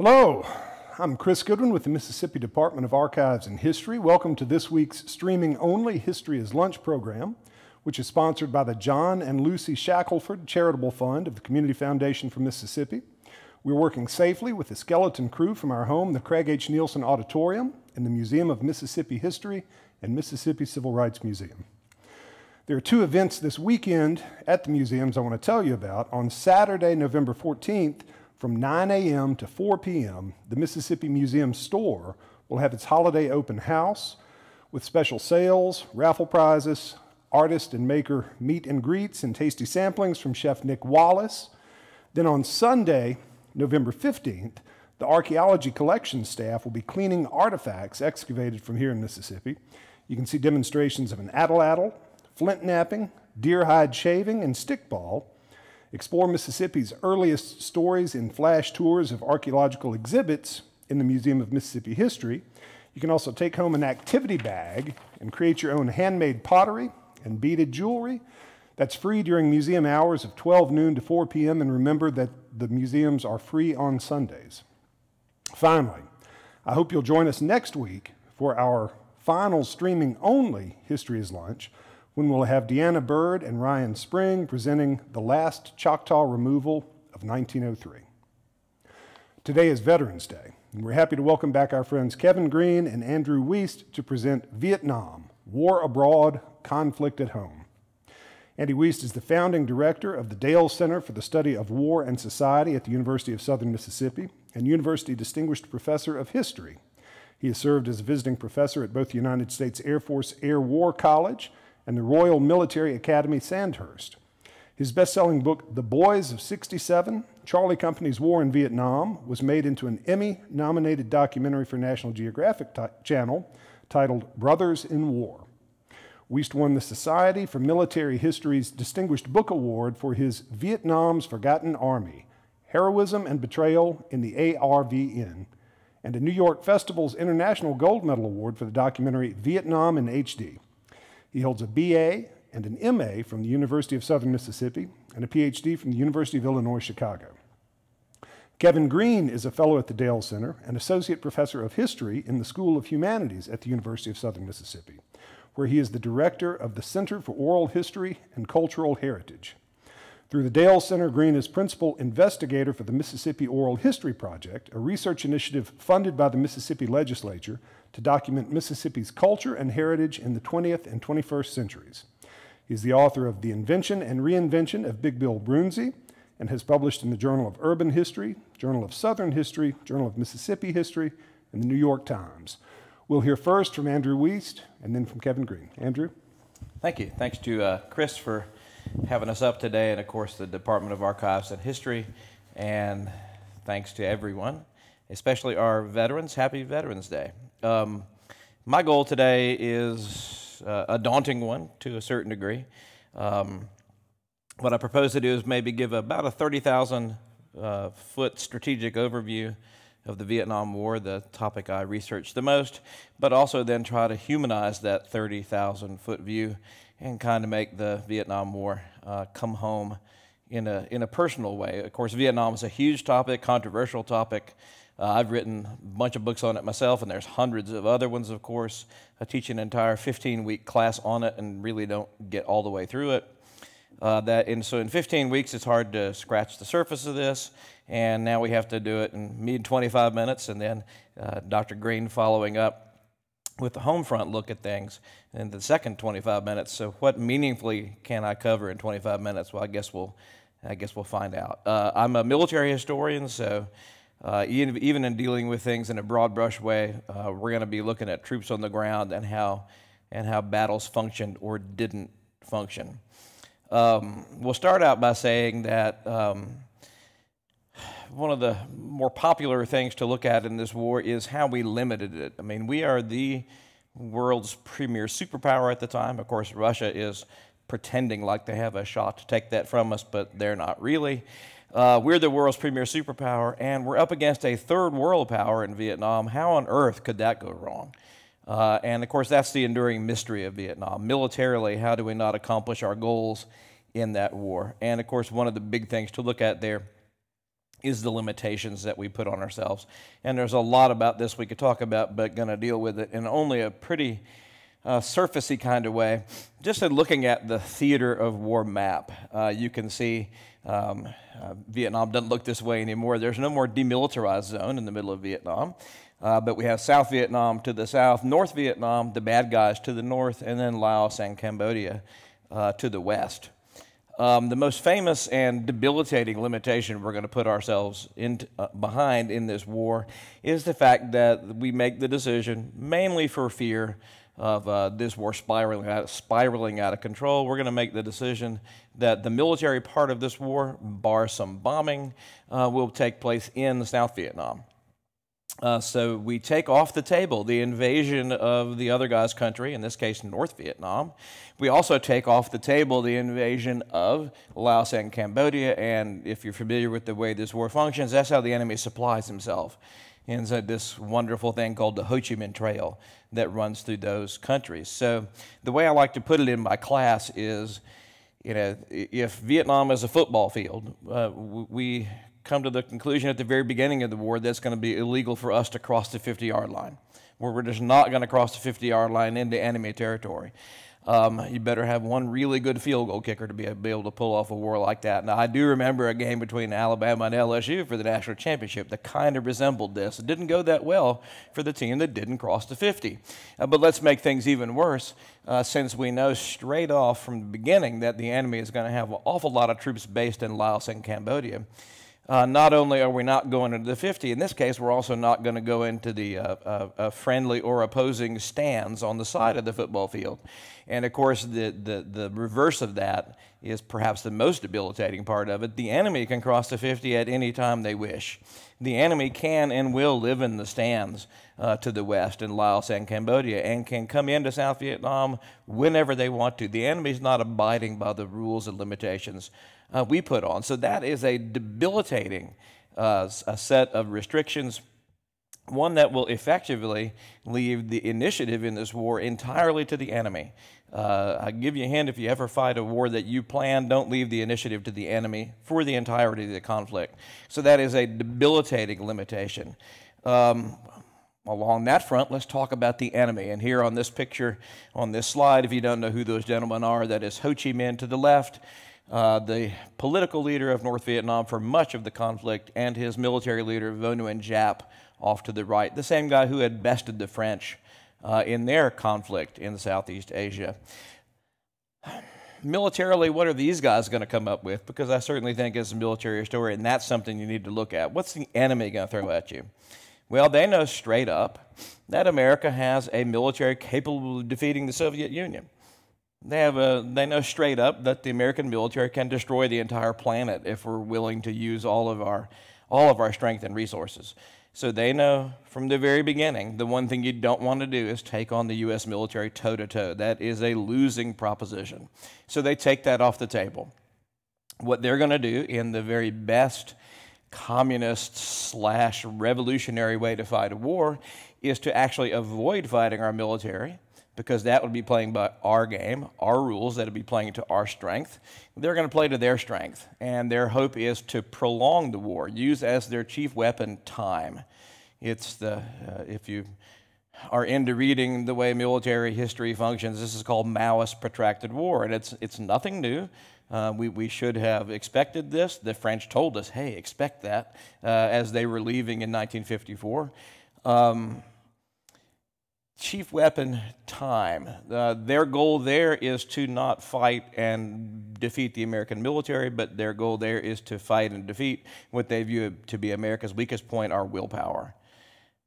Hello, I'm Chris Goodwin with the Mississippi Department of Archives and History. Welcome to this week's streaming only History is Lunch program, which is sponsored by the John and Lucy Shackelford Charitable Fund of the Community Foundation for Mississippi. We're working safely with the skeleton crew from our home, the Craig H. Nielsen Auditorium, in the Museum of Mississippi History and Mississippi Civil Rights Museum. There are two events this weekend at the museums I want to tell you about. On Saturday, November 14th, from 9 a.m. to 4 p.m., the Mississippi Museum store will have its holiday open house with special sales, raffle prizes, artist and maker meet and greets, and tasty samplings from Chef Nick Wallace. Then on Sunday, November 15th, the archaeology collection staff will be cleaning artifacts excavated from here in Mississippi. You can see demonstrations of an atlatl, flint knapping, deer hide shaving, and stickball. Explore Mississippi's earliest stories in flash tours of archaeological exhibits in the Museum of Mississippi History. You can also take home an activity bag and create your own handmade pottery and beaded jewelry. That's free during museum hours of 12 noon to 4 p.m. And remember that the museums are free on Sundays. Finally, I hope you'll join us next week for our final streaming only History is Lunch when we'll have Deanna Bird and Ryan Spring presenting the last Choctaw removal of 1903. Today is Veterans Day, and we're happy to welcome back our friends Kevin Greene and Andrew Wiest to present Vietnam, War Abroad, Conflict at Home. Andy Wiest is the founding director of the Dale Center for the Study of War and Society at the University of Southern Mississippi and University Distinguished Professor of History. He has served as a visiting professor at both the United States Air Force Air War College and the Royal Military Academy Sandhurst. His best selling book, The Boys of 67 Charlie Company's War in Vietnam, was made into an Emmy nominated documentary for National Geographic Channel titled Brothers in War. Wiest won the Society for Military History's Distinguished Book Award for his Vietnam's Forgotten Army Heroism and Betrayal in the ARVN, and a New York Festival's International Gold Medal Award for the documentary Vietnam in HD. He holds a BA and an MA from the University of Southern Mississippi and a PhD from the University of Illinois Chicago. Kevin Greene is a fellow at the Dale Center and associate professor of history in the School of Humanities at the University of Southern Mississippi, where he is the director of the Center for Oral History and Cultural Heritage. Through the Dale Center, Greene is principal investigator for the Mississippi Oral History Project, a research initiative funded by the Mississippi legislature to document Mississippi's culture and heritage in the 20th and 21st centuries. He's the author of The Invention and Reinvention of Big Bill Broonzy and has published in the Journal of Urban History, Journal of Southern History, Journal of Mississippi History, and the New York Times. We'll hear first from Andrew Wiest and then from Kevin Greene. Andrew? Thank you. Thanks to uh, Chris for having us up today, and of course, the Department of Archives and History. And thanks to everyone, especially our veterans. Happy Veterans Day. Um, my goal today is uh, a daunting one to a certain degree. Um, what I propose to do is maybe give about a 30,000 uh, foot strategic overview of the Vietnam War, the topic I researched the most, but also then try to humanize that 30,000 foot view and kind of make the Vietnam War uh, come home in a, in a personal way. Of course, Vietnam is a huge topic, controversial topic. Uh, I've written a bunch of books on it myself, and there's hundreds of other ones, of course. I teach an entire 15 week class on it and really don't get all the way through it. Uh, that, and so in 15 weeks, it's hard to scratch the surface of this, and now we have to do it in me in 25 minutes, and then uh, Dr. Greene following up with the home front look at things in the second 25 minutes. So, what meaningfully can I cover in 25 minutes? Well, I guess we'll, I guess we'll find out. Uh, I'm a military historian, so uh, even, in dealing with things in a broad brush way, uh, we're going to be looking at troops on the ground and how, and how battles functioned or didn't function. Um, we'll start out by saying that um, one of the more popular things to look at in this war is how we limited it. I mean, we are the world's premier superpower at the time. Of course, Russia is pretending like they have a shot to take that from us, but they're not really. Uh, we're the world's premier superpower, and we're up against a third world power in Vietnam. How on earth could that go wrong? Uh, and of course, that's the enduring mystery of Vietnam. Militarily, how do we not accomplish our goals in that war? And of course, one of the big things to look at there is the limitations that we put on ourselves. And there's a lot about this we could talk about, but going to deal with it in only a pretty uh, surfacey kind of way. Just in looking at the theater of war map, uh, you can see um, uh, Vietnam doesn't look this way anymore. There's no more demilitarized zone in the middle of Vietnam. Uh, but we have South Vietnam to the south, North Vietnam, the bad guys to the north, and then Laos and Cambodia uh, to the west. Um, the most famous and debilitating limitation we're going to put ourselves in, uh, behind in this war is the fact that we make the decision, mainly for fear of uh, this war spiraling out, spiraling out of control. We're going to make the decision that the military part of this war, bar some bombing, uh, will take place in South Vietnam. Uh, so we take off the table the invasion of the other guy's country, in this case, North Vietnam. We also take off the table the invasion of Laos and Cambodia. And if you're familiar with the way this war functions, that's how the enemy supplies himself. And so this wonderful thing called the Ho Chi Minh Trail that runs through those countries. So the way I like to put it in my class is, you know, if Vietnam is a football field, uh, we come to the conclusion at the very beginning of the war that it's going to be illegal for us to cross the 50 yard line, where we're just not going to cross the 50 yard line into enemy territory. Um, you better have one really good field goal kicker to be able to pull off a war like that. Now, I do remember a game between Alabama and LSU for the national championship that kind of resembled this. It didn't go that well for the team that didn't cross the 50. Uh, but let's make things even worse uh, since we know straight off from the beginning that the enemy is going to have an awful lot of troops based in Laos and Cambodia uh, not only are we not going into the 50, in this case, we're also not going to go into the uh, uh, uh, friendly or opposing stands on the side of the football field. And of course, the, the, the reverse of that is perhaps the most debilitating part of it. The enemy can cross the 50 at any time they wish. The enemy can and will live in the stands uh, to the west in Laos and Cambodia and can come into South Vietnam whenever they want to. The enemy is not abiding by the rules and limitations uh, we put on. So that is a debilitating uh, a set of restrictions, one that will effectively leave the initiative in this war entirely to the enemy. Uh, I give you a hint if you ever fight a war that you plan, don't leave the initiative to the enemy for the entirety of the conflict. So that is a debilitating limitation. Um, along that front, let's talk about the enemy. And here on this picture, on this slide, if you don't know who those gentlemen are, that is Ho Chi Minh to the left, uh, the political leader of North Vietnam for much of the conflict, and his military leader, Vo Nguyen Giap, off to the right, the same guy who had bested the French uh, in their conflict in Southeast Asia. Militarily, what are these guys going to come up with? Because I certainly think it's a military story, and that's something you need to look at. What's the enemy going to throw at you? Well, they know straight up that America has a military capable of defeating the Soviet Union. They, have a, they know straight up that the American military can destroy the entire planet if we're willing to use all of our, all of our strength and resources. So they know from the very beginning the one thing you don't want to do is take on the U.S. military toe to toe. That is a losing proposition. So they take that off the table. What they're going to do in the very best communist slash revolutionary way to fight a war is to actually avoid fighting our military because that would be playing by our game, our rules, that would be playing to our strength. They're going to play to their strength, and their hope is to prolong the war, use as their chief weapon time. It's the, uh, if you are into reading the way military history functions, this is called Maoist protracted war, and it's, it's nothing new. Uh, we, we should have expected this. The French told us, hey, expect that, uh, as they were leaving in 1954. Um, chief weapon time. Uh, their goal there is to not fight and defeat the American military, but their goal there is to fight and defeat what they view to be America's weakest point, our willpower.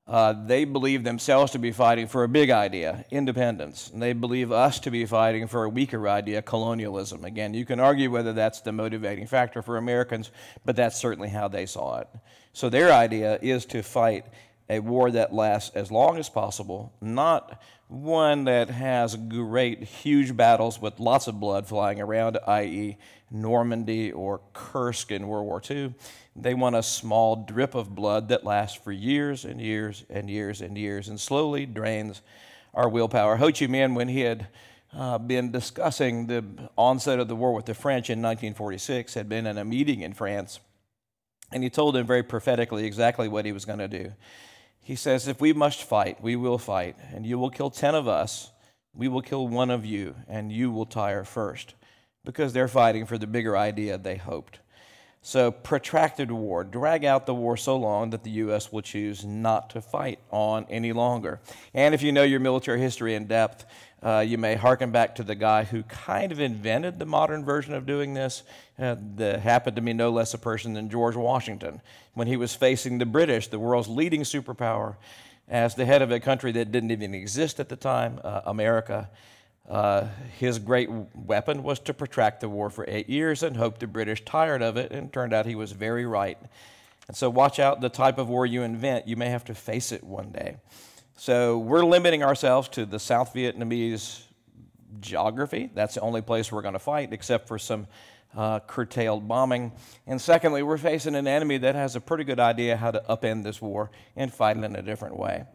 Uh, they believe themselves to be fighting for a big idea, independence. And they believe us to be fighting for a weaker idea, colonialism. Again, you can argue whether that's the motivating factor for Americans, but that's certainly how they saw it. So their idea is to fight a war that lasts as long as possible, not one that has great, huge battles with lots of blood flying around, i.e., Normandy or Kursk in World War II. They want a small drip of blood that lasts for years and years and years and years and slowly drains our willpower. Ho Chi Minh, when he had uh, been discussing the onset of the war with the French in 1946, had been in a meeting in France And he told them very prophetically exactly what he was going to do. He says, If we must fight, we will fight, and you will kill 10 of us, we will kill one of you, and you will tire first, because they're fighting for the bigger idea they hoped. So, protracted war, drag out the war so long that the U.S. will choose not to fight on any longer. And if you know your military history in depth, uh, you may hearken back to the guy who kind of invented the modern version of doing this. Uh, that happened to be no less a person than George Washington when he was facing the British, the world's leading superpower, as the head of a country that didn't even exist at the time, uh, America. Uh, his great weapon was to protract the war for eight years and hope the British tired of it, and turned out he was very right. And so, watch out the type of war you invent. You may have to face it one day. So, we're limiting ourselves to the South Vietnamese geography. That's the only place we're going to fight, except for some uh, curtailed bombing. And secondly, we're facing an enemy that has a pretty good idea how to upend this war and fight it in a different way.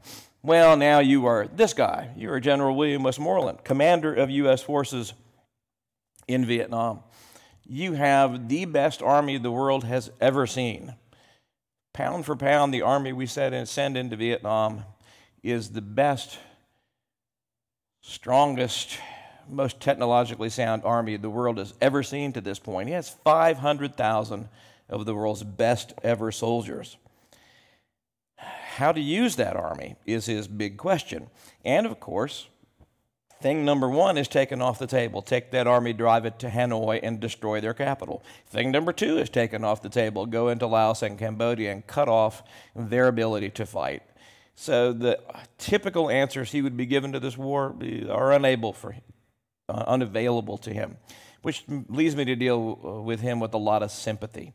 Well, now you are this guy. You are General William Westmoreland, commander of U.S. forces in Vietnam. You have the best army the world has ever seen. Pound for pound, the army we send into Vietnam is the best, strongest, most technologically sound army the world has ever seen to this point. He has 500,000 of the world's best ever soldiers how to use that army is his big question. And of course, thing number one is taken off the table. Take that army, drive it to Hanoi, and destroy their capital. Thing number two is taken off the table. Go into Laos and Cambodia and cut off their ability to fight. So the typical answers he would be given to this war are unable for him, uh, unavailable to him, which leads me to deal with him with a lot of sympathy.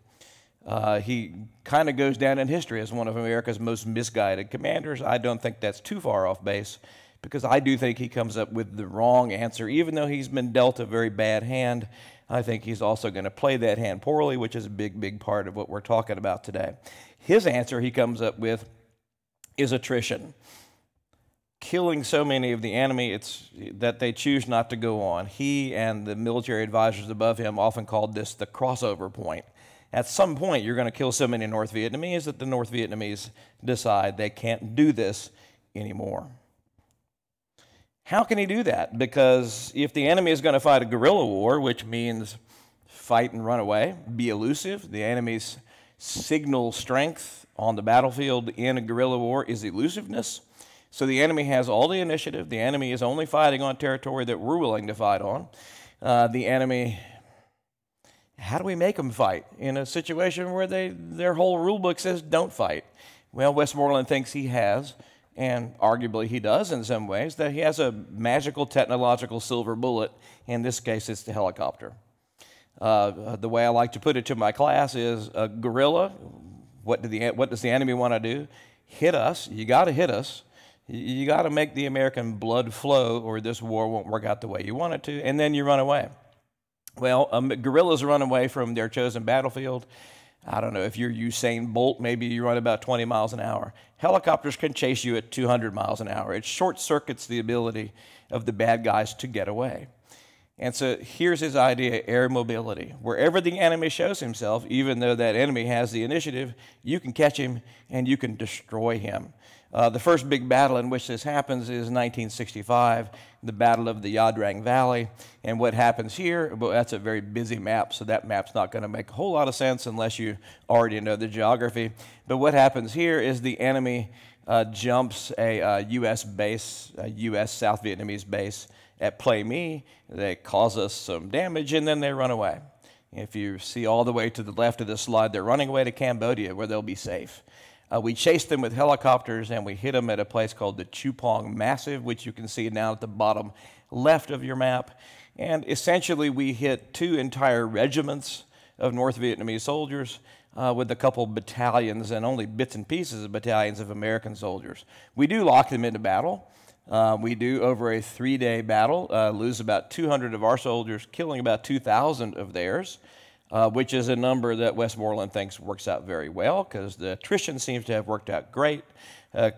Uh, he kind of goes down in history as one of America's most misguided commanders. I don't think that's too far off base because I do think he comes up with the wrong answer. Even though he's been dealt a very bad hand, I think he's also going to play that hand poorly, which is a big, big part of what we're talking about today. His answer he comes up with is attrition. Killing so many of the enemy it's, that they choose not to go on. He and the military advisors above him often called this the crossover point at some point, you're going to kill so many North Vietnamese that the North Vietnamese decide they can't do this anymore. How can he do that? Because if the enemy is going to fight a guerrilla war, which means fight and run away, be elusive, the enemy's signal strength on the battlefield in a guerrilla war is elusiveness. So the enemy has all the initiative. The enemy is only fighting on territory that we're willing to fight on. Uh, the enemy how do we make them fight in a situation where they, their whole rule book says don't fight? Well, Westmoreland thinks he has, and arguably he does in some ways, that he has a magical technological silver bullet. In this case, it's the helicopter. Uh, the way I like to put it to my class is a guerrilla. What, the, what does the enemy want to do? Hit us. You got to hit us. You got to make the American blood flow, or this war won't work out the way you want it to, and then you run away. Well, um, guerrillas run away from their chosen battlefield. I don't know if you're Usain Bolt, maybe you run about 20 miles an hour. Helicopters can chase you at 200 miles an hour. It short circuits the ability of the bad guys to get away. And so here's his idea air mobility. Wherever the enemy shows himself, even though that enemy has the initiative, you can catch him and you can destroy him. Uh, the first big battle in which this happens is 1965, the Battle of the Ia Drang Valley. And what happens here, well, that's a very busy map, so that map's not going to make a whole lot of sense unless you already know the geography. But what happens here is the enemy uh, jumps a uh, U.S. base, a U.S. South Vietnamese base at Plei Me They cause us some damage, and then they run away. If you see all the way to the left of this slide, they're running away to Cambodia where they'll be safe. Uh, we chased them with helicopters and we hit them at a place called the Chu Pong Massif, which you can see now at the bottom left of your map. And essentially, we hit two entire regiments of North Vietnamese soldiers uh, with a couple battalions and only bits and pieces of battalions of American soldiers. We do lock them into battle. Uh, we do, over a three day battle, uh, lose about 200 of our soldiers, killing about 2,000 of theirs uh, which is a number that Westmoreland thinks works out very well because the attrition seems to have worked out great. Of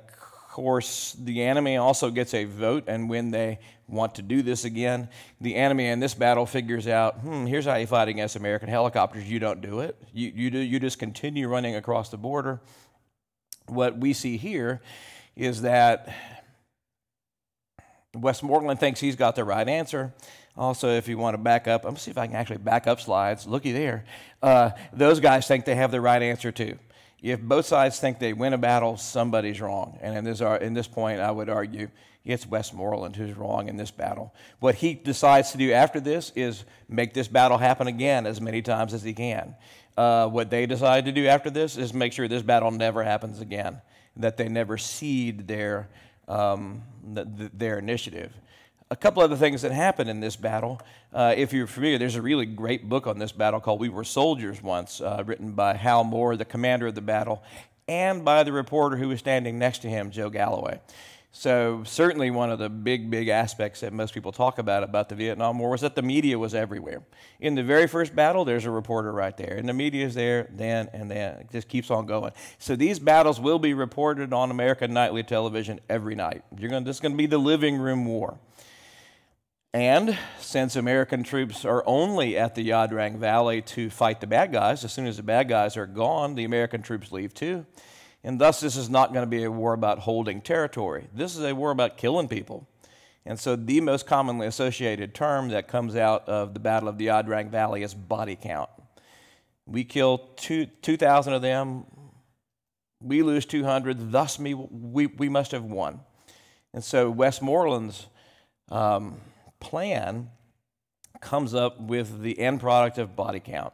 course, the enemy also gets a vote, and when they want to do this again, the enemy in this battle figures out, hmm, here's how you fight against American helicopters. You don't do it. You, you, do, you just continue running across the border. What we see here is that Westmoreland thinks he's got the right answer. Also, if you want to back up, I'm to see if I can actually back up slides. Looky there. Uh, those guys think they have the right answer too. If both sides think they win a battle, somebody's wrong. And in this, in this point, I would argue it's Westmoreland who's wrong in this battle. What he decides to do after this is make this battle happen again as many times as he can. Uh, what they decide to do after this is make sure this battle never happens again, that they never cede their, um, the, the, their initiative a couple other things that happened in this battle. Uh, if you're familiar, there's a really great book on this battle called We Were Soldiers Once, uh, written by Hal Moore, the commander of the battle, and by the reporter who was standing next to him, Joe Galloway. So, certainly, one of the big, big aspects that most people talk about about the Vietnam War was that the media was everywhere. In the very first battle, there's a reporter right there, and the media is there then and then. It just keeps on going. So, these battles will be reported on American nightly television every night. You're going, this is going to be the living room war. And since American troops are only at the Ia Valley to fight the bad guys, as soon as the bad guys are gone, the American troops leave too. And thus, this is not going to be a war about holding territory. This is a war about killing people. And so, the most commonly associated term that comes out of the Battle of the Ia Valley is body count. We kill 2,000 2, of them, we lose 200, thus, we, we, we must have won. And so, Westmoreland's. Um, plan comes up with the end product of body count.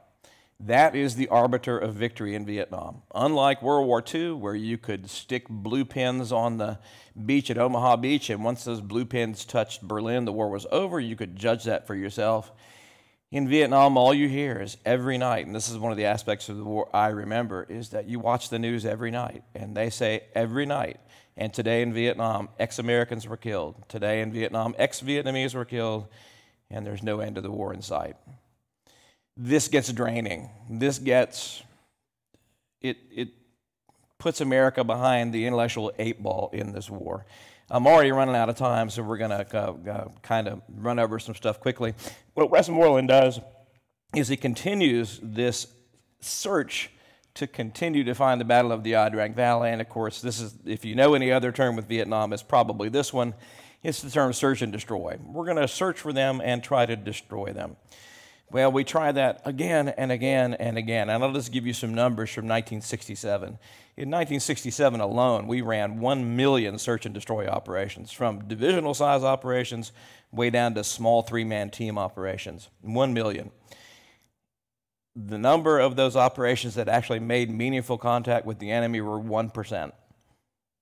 That is the arbiter of victory in Vietnam. Unlike World War II, where you could stick blue pins on the beach at Omaha Beach, and once those blue pins touched Berlin, the war was over, you could judge that for yourself. In Vietnam, all you hear is every night, and this is one of the aspects of the war I remember, is that you watch the news every night, and they say every night and today in Vietnam, ex Americans were killed. Today in Vietnam, ex Vietnamese were killed, and there's no end to the war in sight. This gets draining. This gets, it, it puts America behind the intellectual eight ball in this war. I'm already running out of time, so we're going to uh, uh, kind of run over some stuff quickly. What Westmoreland does is he continues this search to continue to find the Battle of the Ia Valley. And of course, this is, if you know any other term with Vietnam, it's probably this one. It's the term search and destroy. We're going to search for them and try to destroy them. Well, we try that again and again and again. And I'll just give you some numbers from 1967. In 1967 alone, we ran 1 million search and destroy operations, from divisional size operations way down to small three man team operations. 1 million the number of those operations that actually made meaningful contact with the enemy were 1%.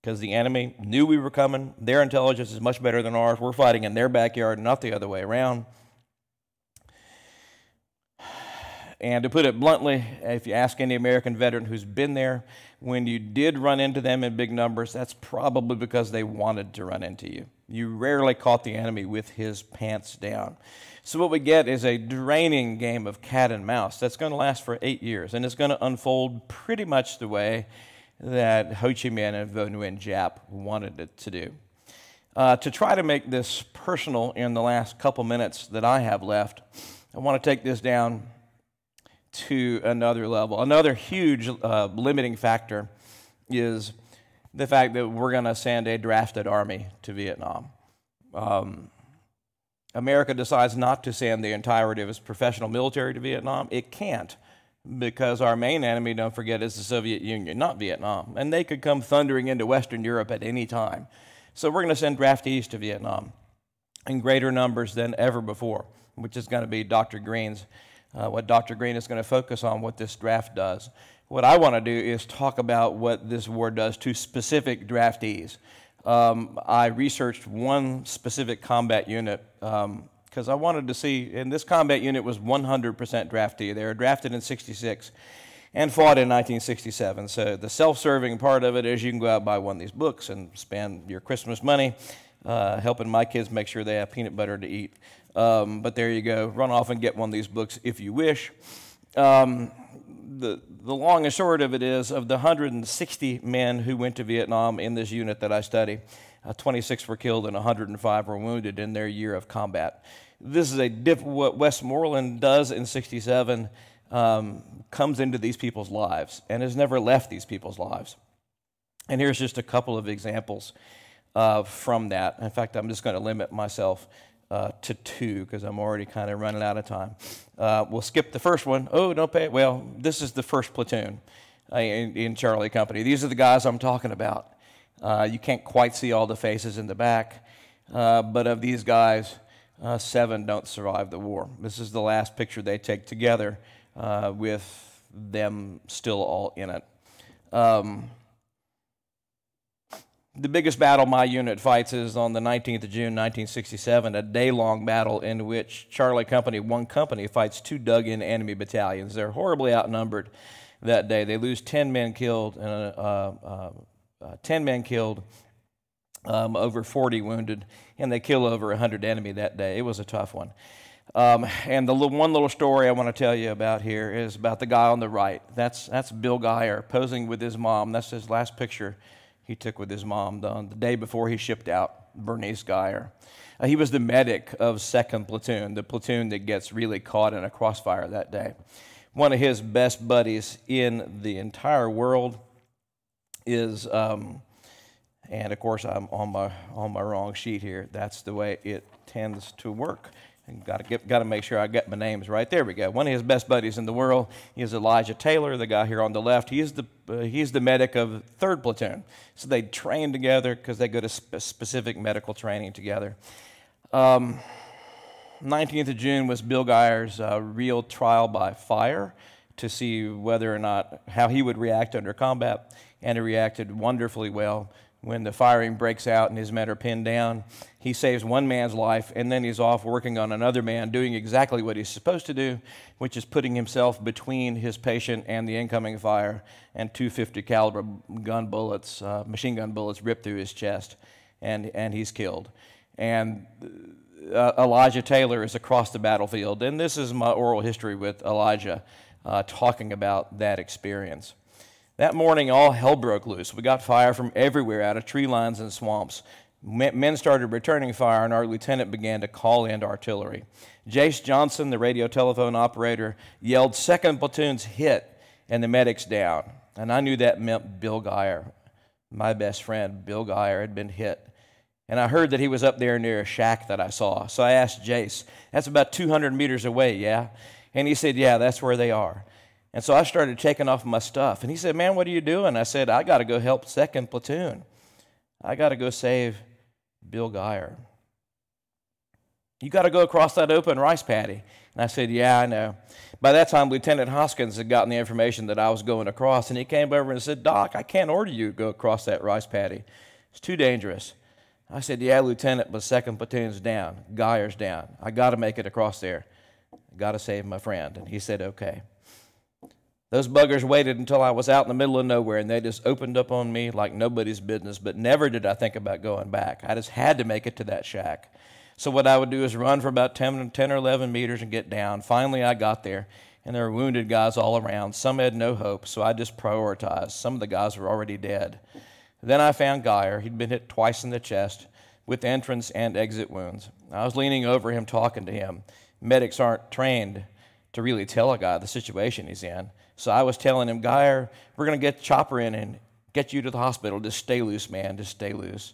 Because the enemy knew we were coming. Their intelligence is much better than ours. We're fighting in their backyard, not the other way around. And to put it bluntly, if you ask any American veteran who's been there, when you did run into them in big numbers, that's probably because they wanted to run into you. You rarely caught the enemy with his pants down. So, what we get is a draining game of cat and mouse that's going to last for eight years, and it's going to unfold pretty much the way that Ho Chi Minh and Vo Nguyen Giap wanted it to do. Uh, to try to make this personal in the last couple minutes that I have left, I want to take this down to another level. Another huge uh, limiting factor is the fact that we're going to send a drafted army to Vietnam. Um, America decides not to send the entirety of its professional military to Vietnam, it can't because our main enemy, don't forget, is the Soviet Union, not Vietnam. And they could come thundering into Western Europe at any time. So we're going to send draftees to Vietnam in greater numbers than ever before, which is going to be Dr. Greene's, uh, what Dr. Greene is going to focus on, what this draft does. What I want to do is talk about what this war does to specific draftees um, I researched one specific combat unit because um, I wanted to see, and this combat unit was 100% draftee. They were drafted in 66 and fought in 1967. So the self-serving part of it is you can go out and buy one of these books and spend your Christmas money uh, helping my kids make sure they have peanut butter to eat. Um, but there you go. Run off and get one of these books if you wish. um, the, the long and short of it is of the 160 men who went to Vietnam in this unit that I study, uh, 26 were killed and 105 were wounded in their year of combat. This is a diff- what Westmoreland does in 67 um, comes into these people's lives and has never left these people's lives. And here's just a couple of examples uh, from that. In fact, I'm just going to limit myself uh, to two because I'm already kind of running out of time. Uh, we'll skip the first one. Oh, don't pay. Well, this is the first platoon uh, in, in, Charlie Company. These are the guys I'm talking about. Uh, you can't quite see all the faces in the back, uh, but of these guys, uh, seven don't survive the war. This is the last picture they take together with them still all in it. Um, the biggest battle my unit fights is on the 19th of June, 1967, a day long battle in which Charlie Company, one company, fights two dug in enemy battalions. They're horribly outnumbered that day. They lose 10 men killed, and uh, uh, uh, 10 men killed, um, over 40 wounded, and they kill over 100 enemy that day. It was a tough one. Um, and the little, one little story I want to tell you about here is about the guy on the right. That's, that's Bill Geyer posing with his mom. That's his last picture he took with his mom the, the day before he shipped out Bernice Geyer. Uh, he was the medic of 2nd Platoon, the platoon that gets really caught in a crossfire that day. One of his best buddies in the entire world is, um, and of course I'm on my, on my wrong sheet here, that's the way it tends to work. Got to got to make sure I get my names right. There we go. One of his best buddies in the world is Elijah Taylor, the guy here on the left. He's the uh, he's the medic of third platoon. So they train together because they go to spe- specific medical training together. Um, 19th of June was Bill Geyer's uh, real trial by fire to see whether or not how he would react under combat, and he reacted wonderfully well when the firing breaks out and his men are pinned down, he saves one man's life and then he's off working on another man, doing exactly what he's supposed to do, which is putting himself between his patient and the incoming fire. And 250 caliber gun bullets, uh, machine gun bullets, rip through his chest, and and he's killed. And uh, Elijah Taylor is across the battlefield, and this is my oral history with Elijah, uh, talking about that experience. That morning, all hell broke loose. We got fire from everywhere out of tree lines and swamps. Men started returning fire, and our lieutenant began to call in artillery. Jace Johnson, the radio telephone operator, yelled, Second platoon's hit, and the medics down. And I knew that meant Bill Geyer, my best friend, Bill Geyer, had been hit. And I heard that he was up there near a shack that I saw. So I asked Jace, That's about 200 meters away, yeah? And he said, Yeah, that's where they are. And so I started taking off my stuff. And he said, Man, what are you doing? I said, I got to go help second platoon. I got to go save Bill Geyer. You got to go across that open rice paddy. And I said, Yeah, I know. By that time, Lieutenant Hoskins had gotten the information that I was going across, and he came over and said, Doc, I can't order you to go across that rice paddy. It's too dangerous. I said, Yeah, Lieutenant, but second platoon's down. Geyer's down. I got to make it across there. I Got to save my friend. And he said, Okay. Those buggers waited until I was out in the middle of nowhere and they just opened up on me like nobody's business, but never did I think about going back. I just had to make it to that shack. So, what I would do is run for about 10, 10 or 11 meters and get down. Finally, I got there and there were wounded guys all around. Some had no hope, so I just prioritized. Some of the guys were already dead. Then I found Geyer. He'd been hit twice in the chest with entrance and exit wounds. I was leaning over him, talking to him. Medics aren't trained to really tell a guy the situation he's in. So I was telling him, Geyer, we're going to get Chopper in and get you to the hospital. Just stay loose, man. Just stay loose.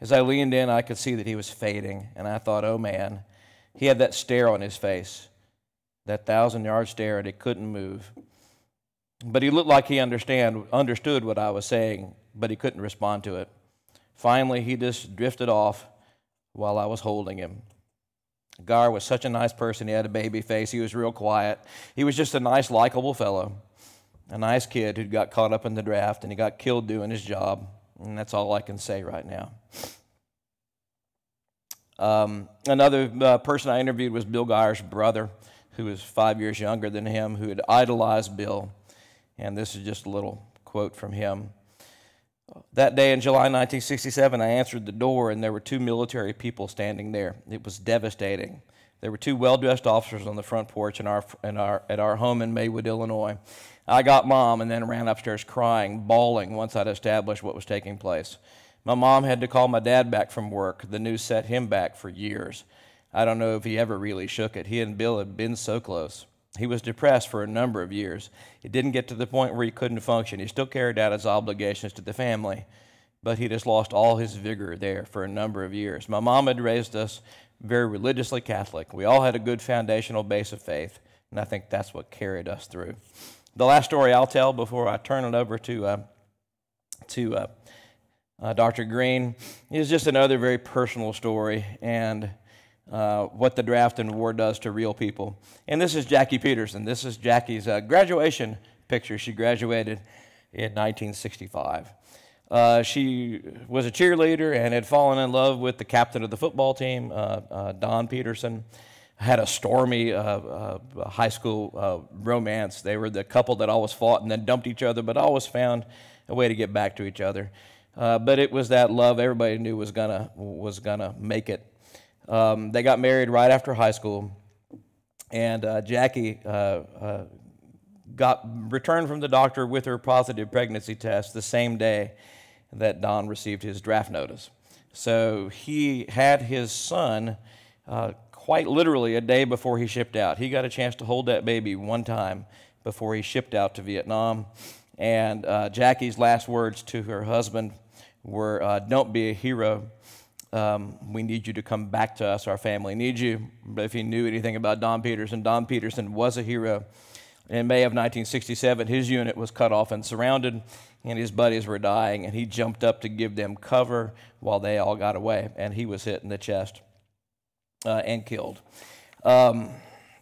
As I leaned in, I could see that he was fading, and I thought, oh man, he had that stare on his face, that thousand yard stare, and he couldn't move. But he looked like he understand, understood what I was saying, but he couldn't respond to it. Finally, he just drifted off while I was holding him. Geyer was such a nice person. He had a baby face. He was real quiet. He was just a nice, likable fellow, a nice kid who got caught up in the draft and he got killed doing his job. And that's all I can say right now. Um, another uh, person I interviewed was Bill Geyer's brother, who was five years younger than him, who had idolized Bill. And this is just a little quote from him. That day in July 1967, I answered the door, and there were two military people standing there. It was devastating. There were two well dressed officers on the front porch in our, in our, at our home in Maywood, Illinois. I got mom and then ran upstairs crying, bawling once I'd established what was taking place. My mom had to call my dad back from work. The news set him back for years. I don't know if he ever really shook it. He and Bill had been so close. He was depressed for a number of years. It didn't get to the point where he couldn't function. He still carried out his obligations to the family, but he just lost all his vigor there for a number of years. My mom had raised us very religiously Catholic. We all had a good foundational base of faith, and I think that's what carried us through. The last story I'll tell before I turn it over to, uh, to uh, uh, Dr. Greene is just another very personal story and uh, what the draft and war does to real people. And this is Jackie Peterson. This is Jackie's uh, graduation picture. She graduated in 1965. Uh, she was a cheerleader and had fallen in love with the captain of the football team, uh, uh, Don Peterson. Had a stormy uh, high school romance. They were the couple that always fought and then dumped each other, but always found a way to get back to each other. but it was that love everybody knew was gonna was gonna make it um, they got married right after high school, and uh, Jackie uh, uh, got returned from the doctor with her positive pregnancy test the same day that Don received his draft notice. So he had his son uh, quite literally a day before he shipped out. He got a chance to hold that baby one time before he shipped out to Vietnam. And uh, Jackie's last words to her husband were, uh, Don't be a hero um, we need you to come back to us. Our family needs you. But if he knew anything about Don Peterson, Don Peterson was a hero. In May of 1967, his unit was cut off and surrounded, and his buddies were dying, and he jumped up to give them cover while they all got away, and he was hit in the chest uh, and killed. Um,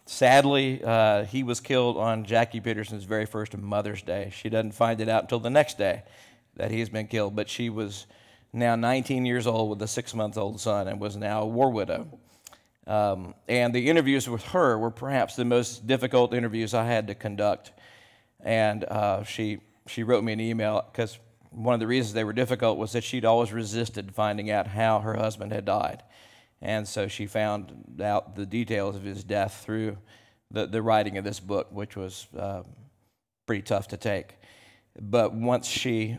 sadly, uh, he was killed on Jackie Peterson's very first Mother's Day. She doesn't find it out until the next day that he's been killed, but she was now 19 years old with a six month old son, and was now a war widow. Um, and the interviews with her were perhaps the most difficult interviews I had to conduct. And uh, she, she wrote me an email because one of the reasons they were difficult was that she'd always resisted finding out how her husband had died. And so she found out the details of his death through the, the writing of this book, which was uh, pretty tough to take. But once she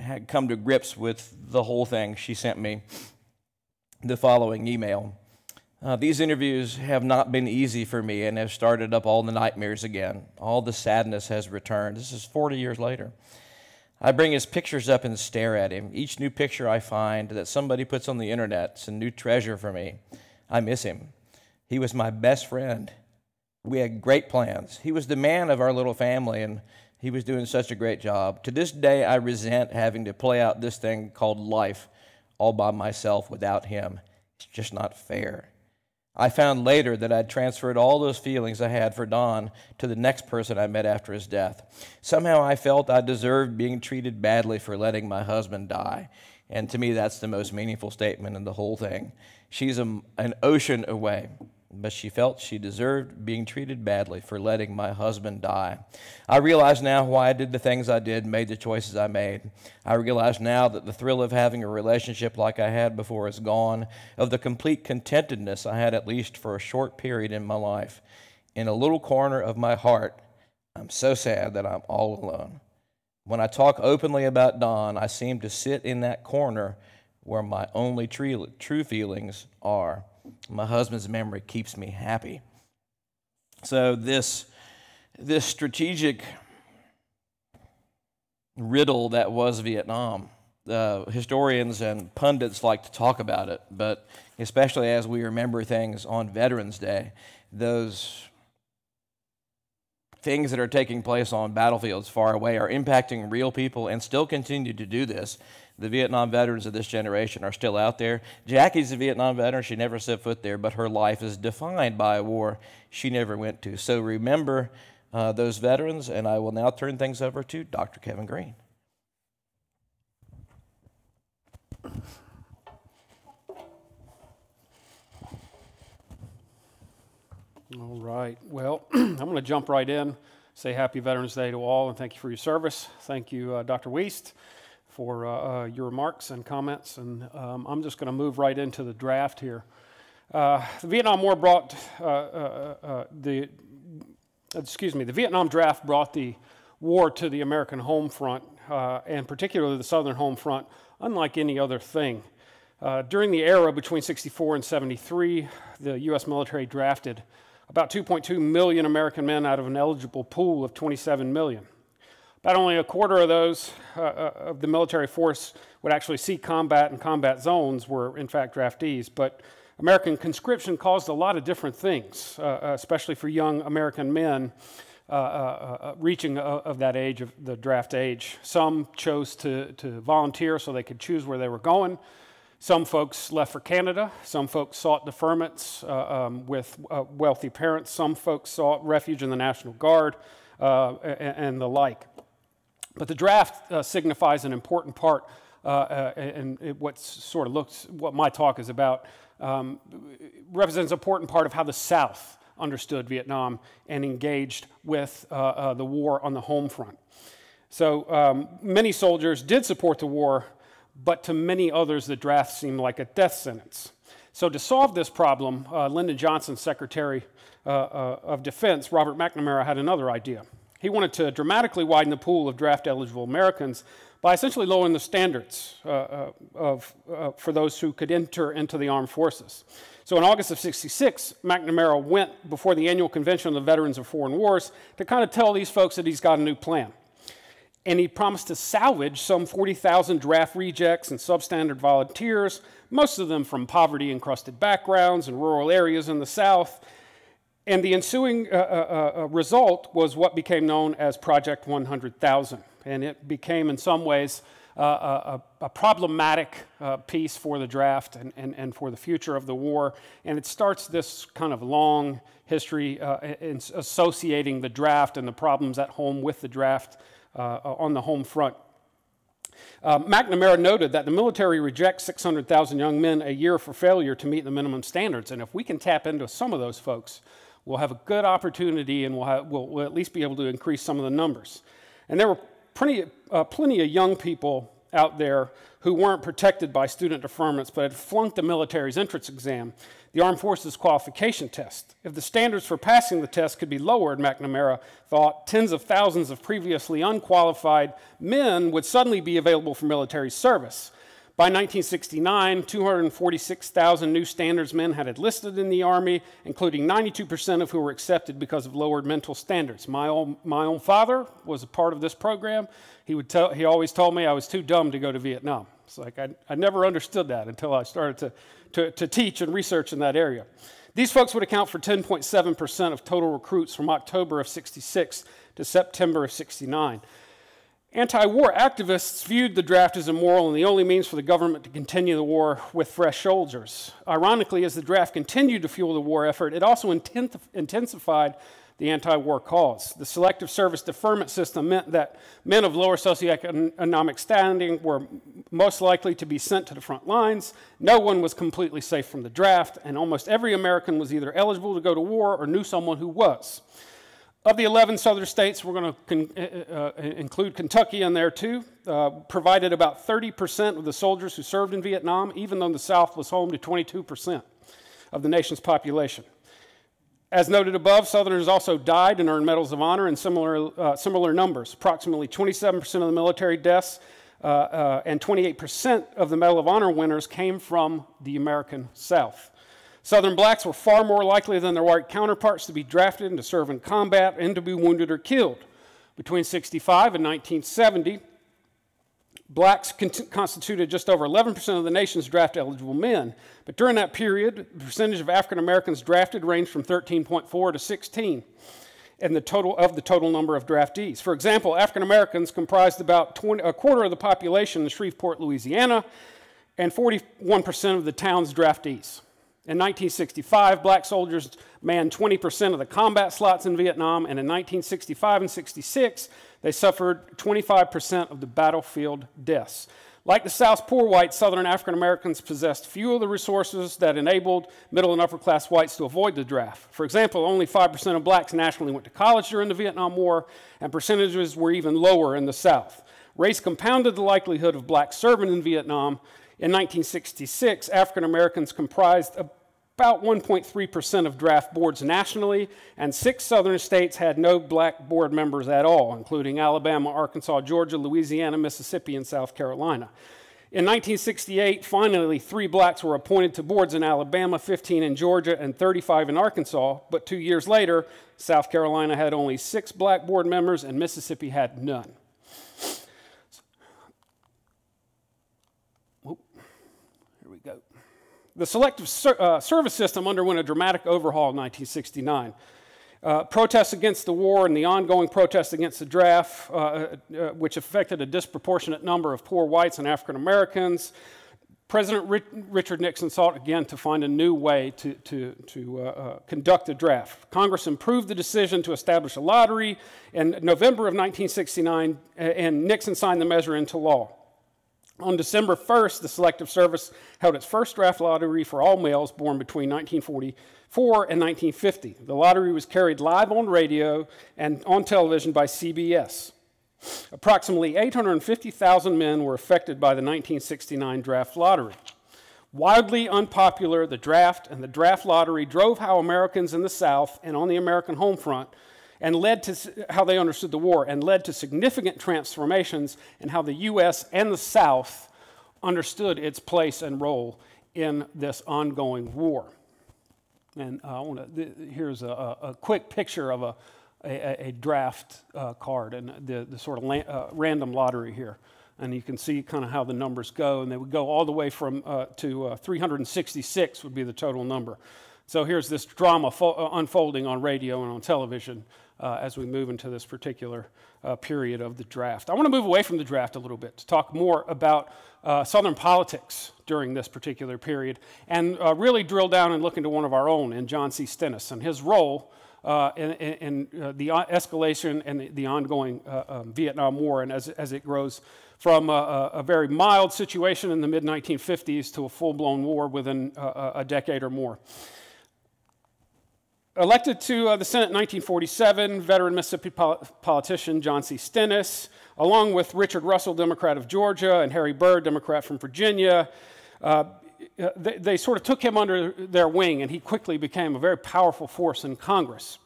had come to grips with the whole thing, she sent me the following email. Uh, these interviews have not been easy for me and have started up all the nightmares again. All the sadness has returned. This is 40 years later. I bring his pictures up and stare at him. Each new picture I find that somebody puts on the internet is a new treasure for me. I miss him. He was my best friend. We had great plans. He was the man of our little family, and he was doing such a great job. To this day, I resent having to play out this thing called life all by myself without him. It's just not fair. I found later that I'd transferred all those feelings I had for Don to the next person I met after his death. Somehow I felt I deserved being treated badly for letting my husband die. And to me, that's the most meaningful statement in the whole thing. She's a, an ocean away but she felt she deserved being treated badly for letting my husband die. I realize now why I did the things I did, made the choices I made. I realize now that the thrill of having a relationship like I had before is gone, of the complete contentedness I had at least for a short period in my life. In a little corner of my heart, I'm so sad that I'm all alone. When I talk openly about Don, I seem to sit in that corner where my only true, true feelings are. My husband's memory keeps me happy. So this this strategic riddle that was Vietnam. Uh, historians and pundits like to talk about it, but especially as we remember things on Veterans Day, those things that are taking place on battlefields far away are impacting real people and still continue to do this the Vietnam veterans of this generation are still out there. Jackie's a Vietnam veteran. She never set foot there, but her life is defined by a war she never went to. So remember uh, those veterans, and I will now turn things over to Dr. Kevin Greene. All right. Well, I'm going to jump right in. Say happy Veterans Day to all, and thank you for your service. Thank you, uh, Dr. Wiest for uh, uh, your remarks and comments. And um, I'm just going to move right into the draft here. Uh, the Vietnam War brought uh, uh, uh the, excuse me, the Vietnam draft brought the war to the American home front, and particularly the southern home front, unlike any other thing. During the era between 64 and 73, the U.S. military drafted about 2.2 million American men out of an eligible pool of 27 million. About only a quarter of those uh, uh, of the military force would actually see combat and combat zones were, in fact, draftees. But American conscription caused a lot of different things, uh, uh especially for young American men uh, uh, reaching of that age, of the draft age. Some chose to, to volunteer so they could choose where they were going. Some folks left for Canada. Some folks sought deferments um, with wealthy parents. Some folks sought refuge in the National Guard and, and the like. But the draft uh, signifies an important part, uh, uh, and what sort of looks, what my talk is about, um, represents an important part of how the South understood Vietnam and engaged with uh, uh, the war on the home front. So um, many soldiers did support the war, but to many others, the draft seemed like a death sentence. So, to solve this problem, uh, Lyndon Johnson, Secretary of Defense, Robert McNamara, had another idea. He wanted to dramatically widen the pool of draft eligible Americans by essentially lowering the standards uh, uh, of, uh, for those who could enter into the armed forces. So in August of 66, McNamara went before the annual convention of the Veterans of Foreign Wars to kind of tell these folks that he's got a new plan. And he promised to salvage some 40,000 draft rejects and substandard volunteers, most of them from poverty encrusted backgrounds and rural areas in the South, and the ensuing uh, uh, uh, uh, result was what became known as Project 100,000. And it became, in some ways, uh, a, a, problematic uh, piece for the draft and, and, and, for the future of the war. And it starts this kind of long history in associating the draft and the problems at home with the draft on the home front. Uh, McNamara noted that the military rejects 600,000 young men a year for failure to meet the minimum standards. And if we can tap into some of those folks, we'll have a good opportunity and we'll, have, we'll, we'll at least be able to increase some of the numbers. And there were plenty, uh, plenty of young people out there who weren't protected by student deferments but had flunked the military's entrance exam, the Armed Forces qualification test. If the standards for passing the test could be lowered, McNamara thought, tens of thousands of previously unqualified men would suddenly be available for military service. By 1969, 246,000 new standards men had enlisted in the Army, including 92% of who were accepted because of lowered mental standards. My own, my own father was a part of this program. He, would tell, he always told me I was too dumb to go to Vietnam. It's like I, I never understood that until I started to, to, to teach and research in that area. These folks would account for 10.7% of total recruits from October of 66 to September of 69. Anti war activists viewed the draft as immoral and the only means for the government to continue the war with fresh soldiers. Ironically, as the draft continued to fuel the war effort, it also intensified the anti war cause. The selective service deferment system meant that men of lower socioeconomic standing were most likely to be sent to the front lines. No one was completely safe from the draft, and almost every American was either eligible to go to war or knew someone who was. Of the 11 southern states, we're going to uh, uh, include Kentucky in there too, uh, provided about 30% of the soldiers who served in Vietnam, even though the South was home to 22% of the nation's population. As noted above, Southerners also died and earned medals of honor in similar, uh, similar numbers. Approximately 27% of the military deaths uh, uh, and 28% of the Medal of Honor winners came from the American South. Southern blacks were far more likely than their white counterparts to be drafted and to serve in combat and to be wounded or killed. Between 65 and 1970, blacks constituted just over 11% of the nation's draft eligible men. But during that period, the percentage of African Americans drafted ranged from 13.4 to 16 and the total of the total number of draftees. For example, African Americans comprised about 20, a quarter of the population in Shreveport, Louisiana, and 41% of the town's draftees. In 1965, black soldiers manned 20% of the combat slots in Vietnam, and in 1965 and 66, they suffered 25% of the battlefield deaths. Like the South's poor whites, Southern African Americans possessed few of the resources that enabled middle and upper class whites to avoid the draft. For example, only 5% of blacks nationally went to college during the Vietnam War, and percentages were even lower in the South. Race compounded the likelihood of blacks serving in Vietnam, in 1966, African Americans comprised about 1.3% of draft boards nationally, and six southern states had no black board members at all, including Alabama, Arkansas, Georgia, Louisiana, Mississippi, and South Carolina. In 1968, finally, three blacks were appointed to boards in Alabama, 15 in Georgia, and 35 in Arkansas. But two years later, South Carolina had only six black board members, and Mississippi had none. Here we go. The selective ser- uh, service system underwent a dramatic overhaul in 1969. Uh, protests against the war and the ongoing protests against the draft, uh, uh, which affected a disproportionate number of poor whites and African Americans. President Richard Nixon sought again to find a new way to, to, to uh, uh, conduct the draft. Congress improved the decision to establish a lottery in November of 1969, and Nixon signed the measure into law. On December 1st, the Selective Service held its first draft lottery for all males born between 1944 and 1950. The lottery was carried live on radio and on television by CBS. Approximately 850,000 men were affected by the 1969 draft lottery. Wildly unpopular, the draft and the draft lottery drove how Americans in the South and on the American home front and led to how they understood the war and led to significant transformations in how the U.S. and the South understood its place and role in this ongoing war. And uh, I want to, here's a, a, quick picture of a, a, a draft uh, card and the, the sort of la- uh, random lottery here. And you can see kind of how the numbers go. And they would go all the way from uh, to uh, 366 would be the total number. So here's this drama fo- uh, unfolding on radio and on television as we move into this particular period of the draft. I want to move away from the draft a little bit to talk more about uh, Southern politics during this particular period and uh, really drill down and look into one of our own in John C. Stennis and his role uh, uh, the escalation and the, ongoing uh, um, Vietnam War and as, as it grows from a, a very mild situation in the mid 1950s to a full blown war within uh, a decade or more. Elected to the Senate in 1947, veteran Mississippi pol- politician John C. Stennis along with Richard Russell, Democrat of Georgia, and Harry Byrd, Democrat from Virginia. Uh, they, they, sort of took him under their wing, and he quickly became a very powerful force in Congress.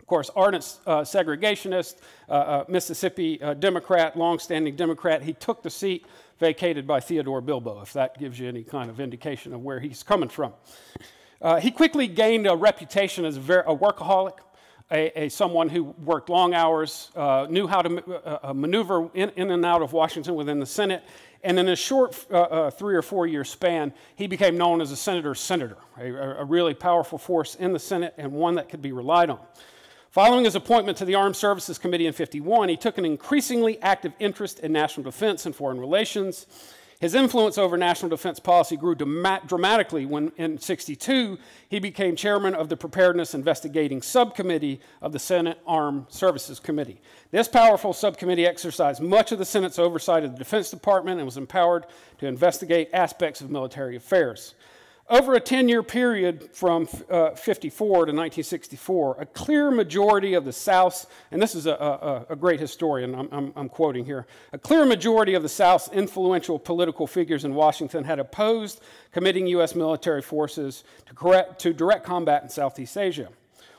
Of course, ardent uh, segregationist, uh, uh Mississippi uh, Democrat, longstanding Democrat, he took the seat vacated by Theodore Bilbo, if that gives you any kind of indication of where he's coming from. Uh, he quickly gained a reputation as a, very, a workaholic, a, a, someone who worked long hours, uh, knew how to uh, uh, maneuver in, in, and out of Washington within the Senate, and in a short uh, uh three or four year span, he became known as a senator's senator, a, a, really powerful force in the Senate and one that could be relied on. Following his appointment to the Armed Services Committee in 51, he took an increasingly active interest in national defense and foreign relations. His influence over national defense policy grew dramatically when, in 62, he became chairman of the Preparedness Investigating Subcommittee of the Senate Armed Services Committee. This powerful subcommittee exercised much of the Senate's oversight of the Defense Department and was empowered to investigate aspects of military affairs. Over a 10 year period from uh, 54 to 1964, a clear majority of the South's, and this is a, a, a great historian I'm, I'm, I'm, quoting here, a clear majority of the South's influential political figures in Washington had opposed committing U.S. military forces to, correct, to direct combat in Southeast Asia.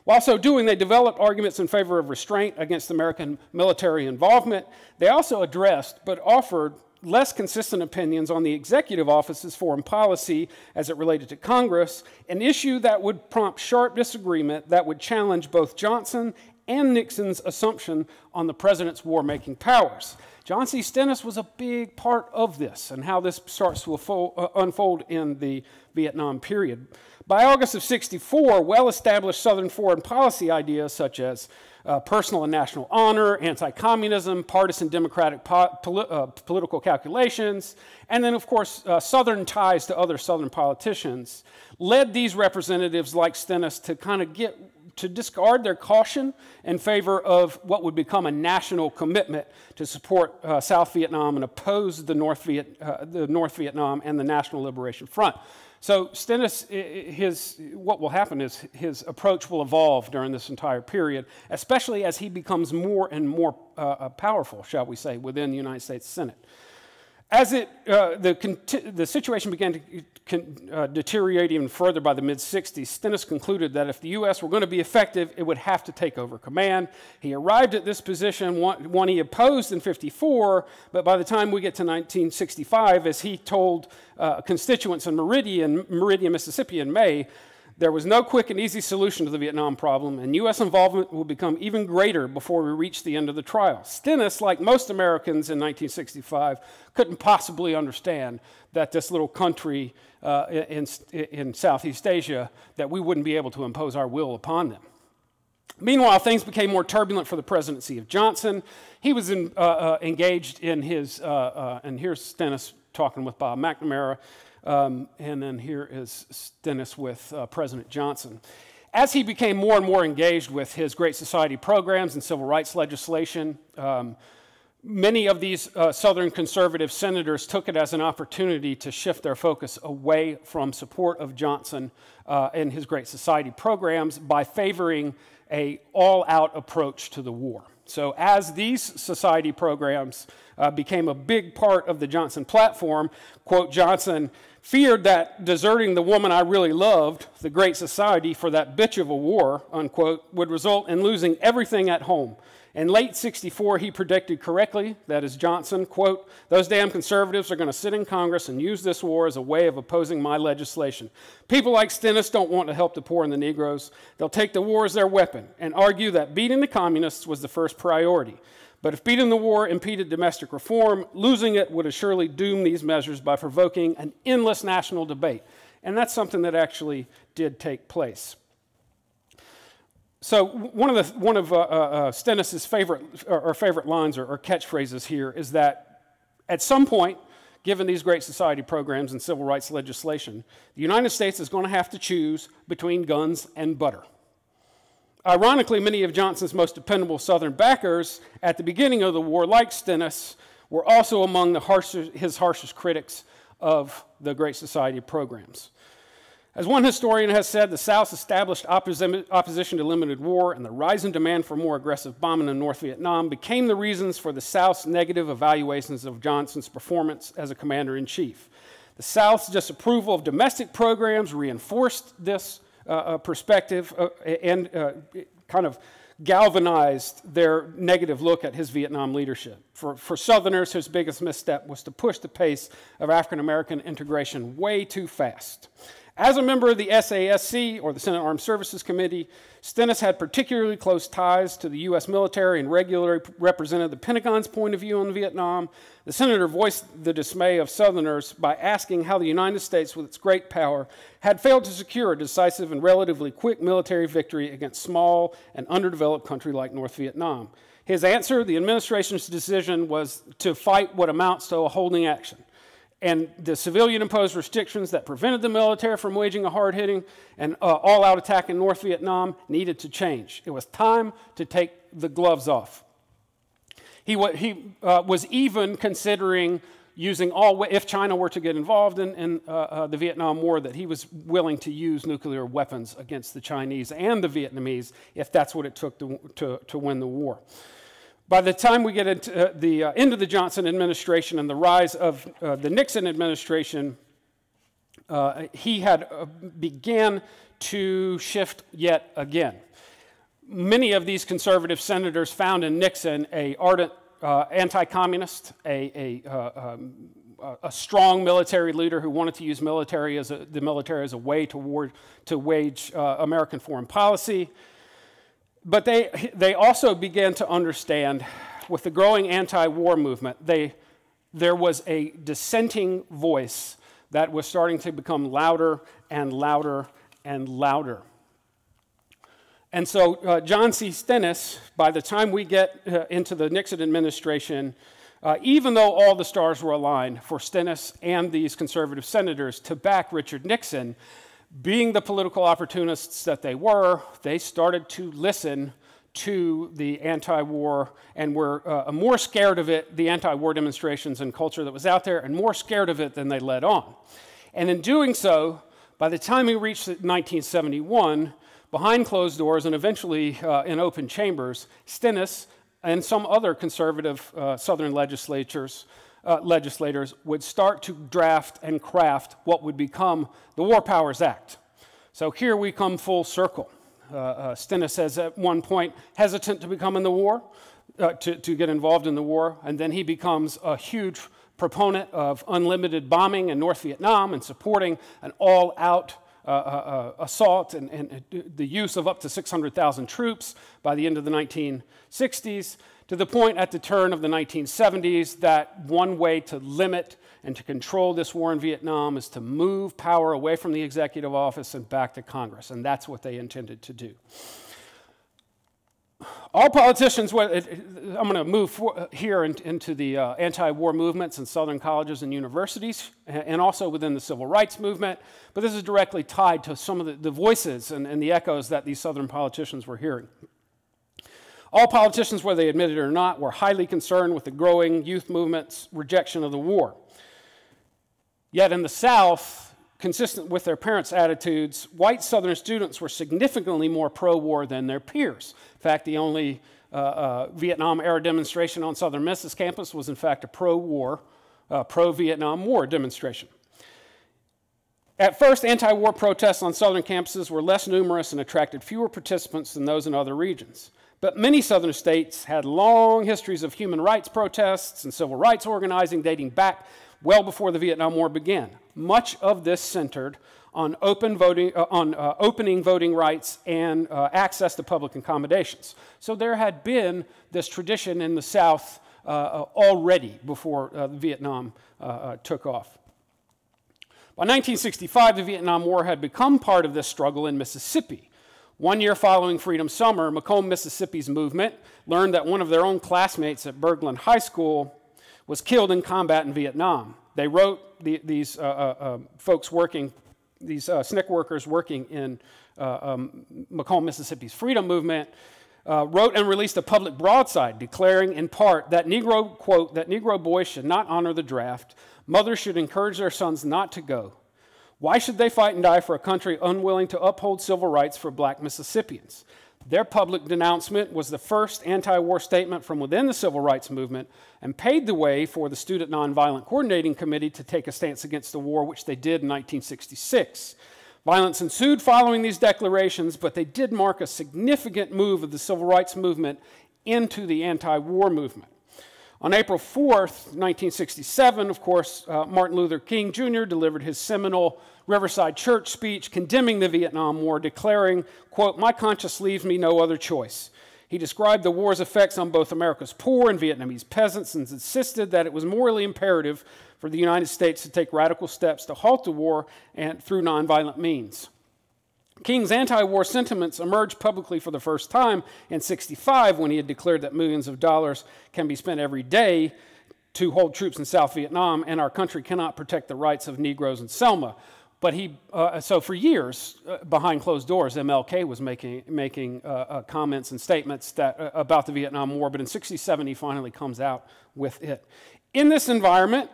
While so doing, they developed arguments in favor of restraint against American military involvement. They also addressed, but offered, less consistent opinions on the executive office's foreign policy as it related to Congress, an issue that would prompt sharp disagreement that would challenge both Johnson and Nixon's assumption on the president's war making powers. John C. Stennis was a big part of this and how this starts to uh, unfold in the Vietnam period. By August of 64, well established Southern foreign policy ideas such as uh, personal and national honor, anti communism, partisan democratic po- poli- uh, political calculations, and then, of course, uh, Southern ties to other Southern politicians led these representatives like Stennis to kind of get to discard their caution in favor of what would become a national commitment to support uh, South Vietnam and oppose the North, Viet, uh, the North Vietnam and the National Liberation Front. So Stennis, his, what will happen is his approach will evolve during this entire period, especially as he becomes more and more uh, uh, powerful, shall we say, within the United States Senate. As it, uh, the, the situation began to con, uh, deteriorate even further by the mid 60s, Stennis concluded that if the U.S. were going to be effective, it would have to take over command. He arrived at this position, one, one he opposed in 54, but by the time we get to 1965, as he told uh, constituents in Meridian, Meridian, Mississippi in May, there was no quick and easy solution to the Vietnam problem, and U.S. involvement will become even greater before we reach the end of the trial. Stennis, like most Americans in 1965, couldn't possibly understand that this little country uh, in, in Southeast Asia, that we wouldn't be able to impose our will upon them. Meanwhile, things became more turbulent for the presidency of Johnson. He was in, uh, uh, engaged in his, uh, uh, and here's Stennis talking with Bob McNamara. Um, and then here is Stennis with uh, President Johnson. As he became more and more engaged with his Great Society programs and civil rights legislation, um, many of these uh, Southern conservative senators took it as an opportunity to shift their focus away from support of Johnson uh, and his Great Society programs by favoring a all-out approach to the war. So as these society programs uh, became a big part of the Johnson platform, quote, Johnson feared that deserting the woman I really loved, the Great Society, for that bitch of a war, unquote, would result in losing everything at home. In late 64, he predicted correctly, that is Johnson, quote, those damn conservatives are going to sit in Congress and use this war as a way of opposing my legislation. People like Stennis don't want to help the poor and the Negroes. They'll take the war as their weapon and argue that beating the communists was the first priority. But if beating the war impeded domestic reform, losing it would assuredly doom these measures by provoking an endless national debate. And that's something that actually did take place. So one of, the, one of uh, uh, uh Stennis's favorite, or, or favorite lines or, or catchphrases here is that at some point, given these great society programs and civil rights legislation, the United States is going to have to choose between guns and butter. Ironically, many of Johnson's most dependable Southern backers at the beginning of the war, like Stennis, were also among his harshest critics of the Great Society programs. As one historian has said, the South's established opposition to limited war and the rising demand for more aggressive bombing in North Vietnam became the reasons for the South's negative evaluations of Johnson's performance as a commander in chief. The South's disapproval of domestic programs reinforced this Uh, uh, perspective uh, and uh, kind of galvanized their negative look at his Vietnam leadership. For, for Southerners, his biggest misstep was to push the pace of African American integration way too fast. As a member of the SASC, or the Senate Armed Services Committee, Stennis had particularly close ties to the U.S. military and regularly represented the Pentagon's point of view on Vietnam. The senator voiced the dismay of Southerners by asking how the United States, with its great power, had failed to secure a decisive and relatively quick military victory against small and underdeveloped country like North Vietnam. His answer, the administration's decision, was to fight what amounts to a holding action and the civilian imposed restrictions that prevented the military from waging a hard hitting and uh, all out attack in North Vietnam needed to change. It was time to take the gloves off. He, he uh, was even considering using all, if China were to get involved in, in uh, uh, the Vietnam War, that he was willing to use nuclear weapons against the Chinese and the Vietnamese if that's what it took to, to, to win the war. By the time we get into uh, the uh, end of the Johnson administration and the rise of uh, the Nixon administration, uh, he had uh, began to shift yet again. Many of these conservative senators found in Nixon a ardent uh, anti-communist, a, a, um, a, strong military leader who wanted to use military as the military as a way toward, to wage American foreign policy. But they, they also began to understand, with the growing anti war movement, they, there was a dissenting voice that was starting to become louder and louder and louder. And so, uh, John C. Stennis, by the time we get uh, into the Nixon administration, uh, even though all the stars were aligned for Stennis and these conservative senators to back Richard Nixon, being the political opportunists that they were, they started to listen to the anti war and were uh, more scared of it, the anti war demonstrations and culture that was out there, and more scared of it than they led on. And in doing so, by the time we reached 1971, behind closed doors and eventually uh, in open chambers, Stennis and some other conservative uh, Southern legislatures uh, legislators would start to draft and craft what would become the War Powers Act. So here we come full circle. Uh, uh, Stennis says at one point hesitant to become in the war, uh, to, to get involved in the war, and then he becomes a huge proponent of unlimited bombing in North Vietnam and supporting an all out uh, uh, uh, assault and, and, the use of up to 600,000 troops by the end of the 1960s, to the point at the turn of the 1970s that one way to limit and to control this war in Vietnam is to move power away from the executive office and back to Congress. And that's what they intended to do. All politicians, I'm going to move here into the uh, anti war movements in Southern colleges and universities, and also within the civil rights movement, but this is directly tied to some of the, voices and the echoes that these Southern politicians were hearing. All politicians, whether they admitted it or not, were highly concerned with the growing youth movement's rejection of the war. Yet in the South, consistent with their parents' attitudes, white Southern students were significantly more pro war than their peers. In fact, the only uh, uh, Vietnam era demonstration on Southern Miss's campus was, in fact, a pro war, uh, pro Vietnam War demonstration. At first, anti war protests on Southern campuses were less numerous and attracted fewer participants than those in other regions. But many Southern states had long histories of human rights protests and civil rights organizing dating back well before the Vietnam War began. Much of this centered on, open voting, uh, on uh, opening voting rights and uh, access to public accommodations. So there had been this tradition in the South uh, uh, already before uh, Vietnam took off. By 1965, the Vietnam War had become part of this struggle in Mississippi. One year following Freedom Summer, McComb, Mississippi's movement learned that one of their own classmates at Burglund High School was killed in combat in Vietnam. They wrote the, these uh, uh, uh folks working, these uh, SNCC workers working in uh, um, McComb, Mississippi's freedom movement, uh, wrote and released a public broadside declaring in part that Negro, quote, that Negro boys should not honor the draft. Mothers should encourage their sons not to go. Why should they fight and die for a country unwilling to uphold civil rights for black Mississippians? Their public denouncement was the first anti war statement from within the civil rights movement and paved the way for the Student Nonviolent Coordinating Committee to take a stance against the war, which they did in 1966. Violence ensued following these declarations, but they did mark a significant move of the civil rights movement into the anti war movement. On April 4th, 1967, of course, uh, Martin Luther King Jr. delivered his seminal Riverside Church speech condemning the Vietnam War, declaring, quote, My conscience leaves me no other choice. He described the war's effects on both America's poor and Vietnamese peasants and insisted that it was morally imperative for the United States to take radical steps to halt the war and through nonviolent means. King's anti war sentiments emerged publicly for the first time in 65 when he had declared that millions of dollars can be spent every day to hold troops in South Vietnam, and our country cannot protect the rights of Negroes in Selma. But he, uh, so for years, uh, behind closed doors, MLK was making, making uh, uh, comments and statements that, uh, about the Vietnam War, but in 67 he finally comes out with it. In this environment,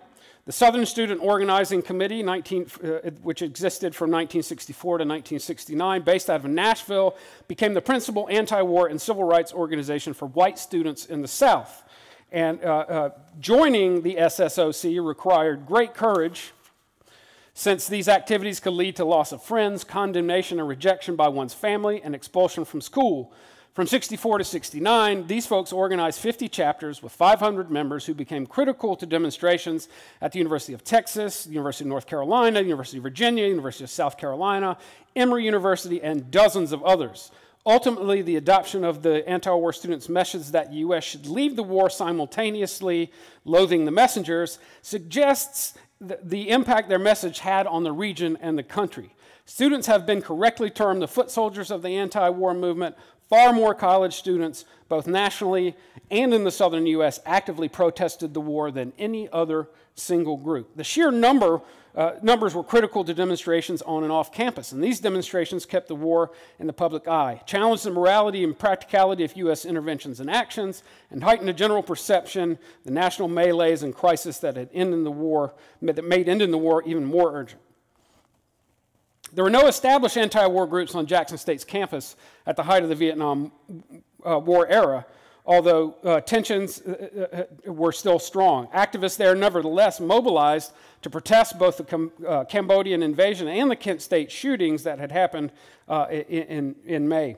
the Southern Student Organizing Committee, 19, uh, which existed from 1964 to 1969, based out of Nashville, became the principal anti war and civil rights organization for white students in the South. And uh, uh, joining the SSOC required great courage, since these activities could lead to loss of friends, condemnation and rejection by one's family, and expulsion from school. From 64 to 69, these folks organized 50 chapters with 500 members who became critical to demonstrations at the University of Texas, the University of North Carolina, University of Virginia, University of South Carolina, Emory University, and dozens of others. Ultimately, the adoption of the anti war students' message that the U.S. should leave the war simultaneously, loathing the messengers, suggests the impact their message had on the region and the country. Students have been correctly termed the foot soldiers of the anti war movement, Far more college students, both nationally and in the southern U.S., actively protested the war than any other single group. The sheer number, uh, numbers were critical to demonstrations on and off campus, and these demonstrations kept the war in the public eye, challenged the morality and practicality of U.S. interventions and actions, and heightened the general perception, the national melees and crisis that had ended the war, that made ending the war even more urgent. There were no established anti war groups on Jackson State's campus at the height of the Vietnam uh, War era, although uh, tensions uh, uh, were still strong. Activists there nevertheless mobilized to protest both the uh, Cambodian invasion and the Kent State shootings that had happened uh, in, in May.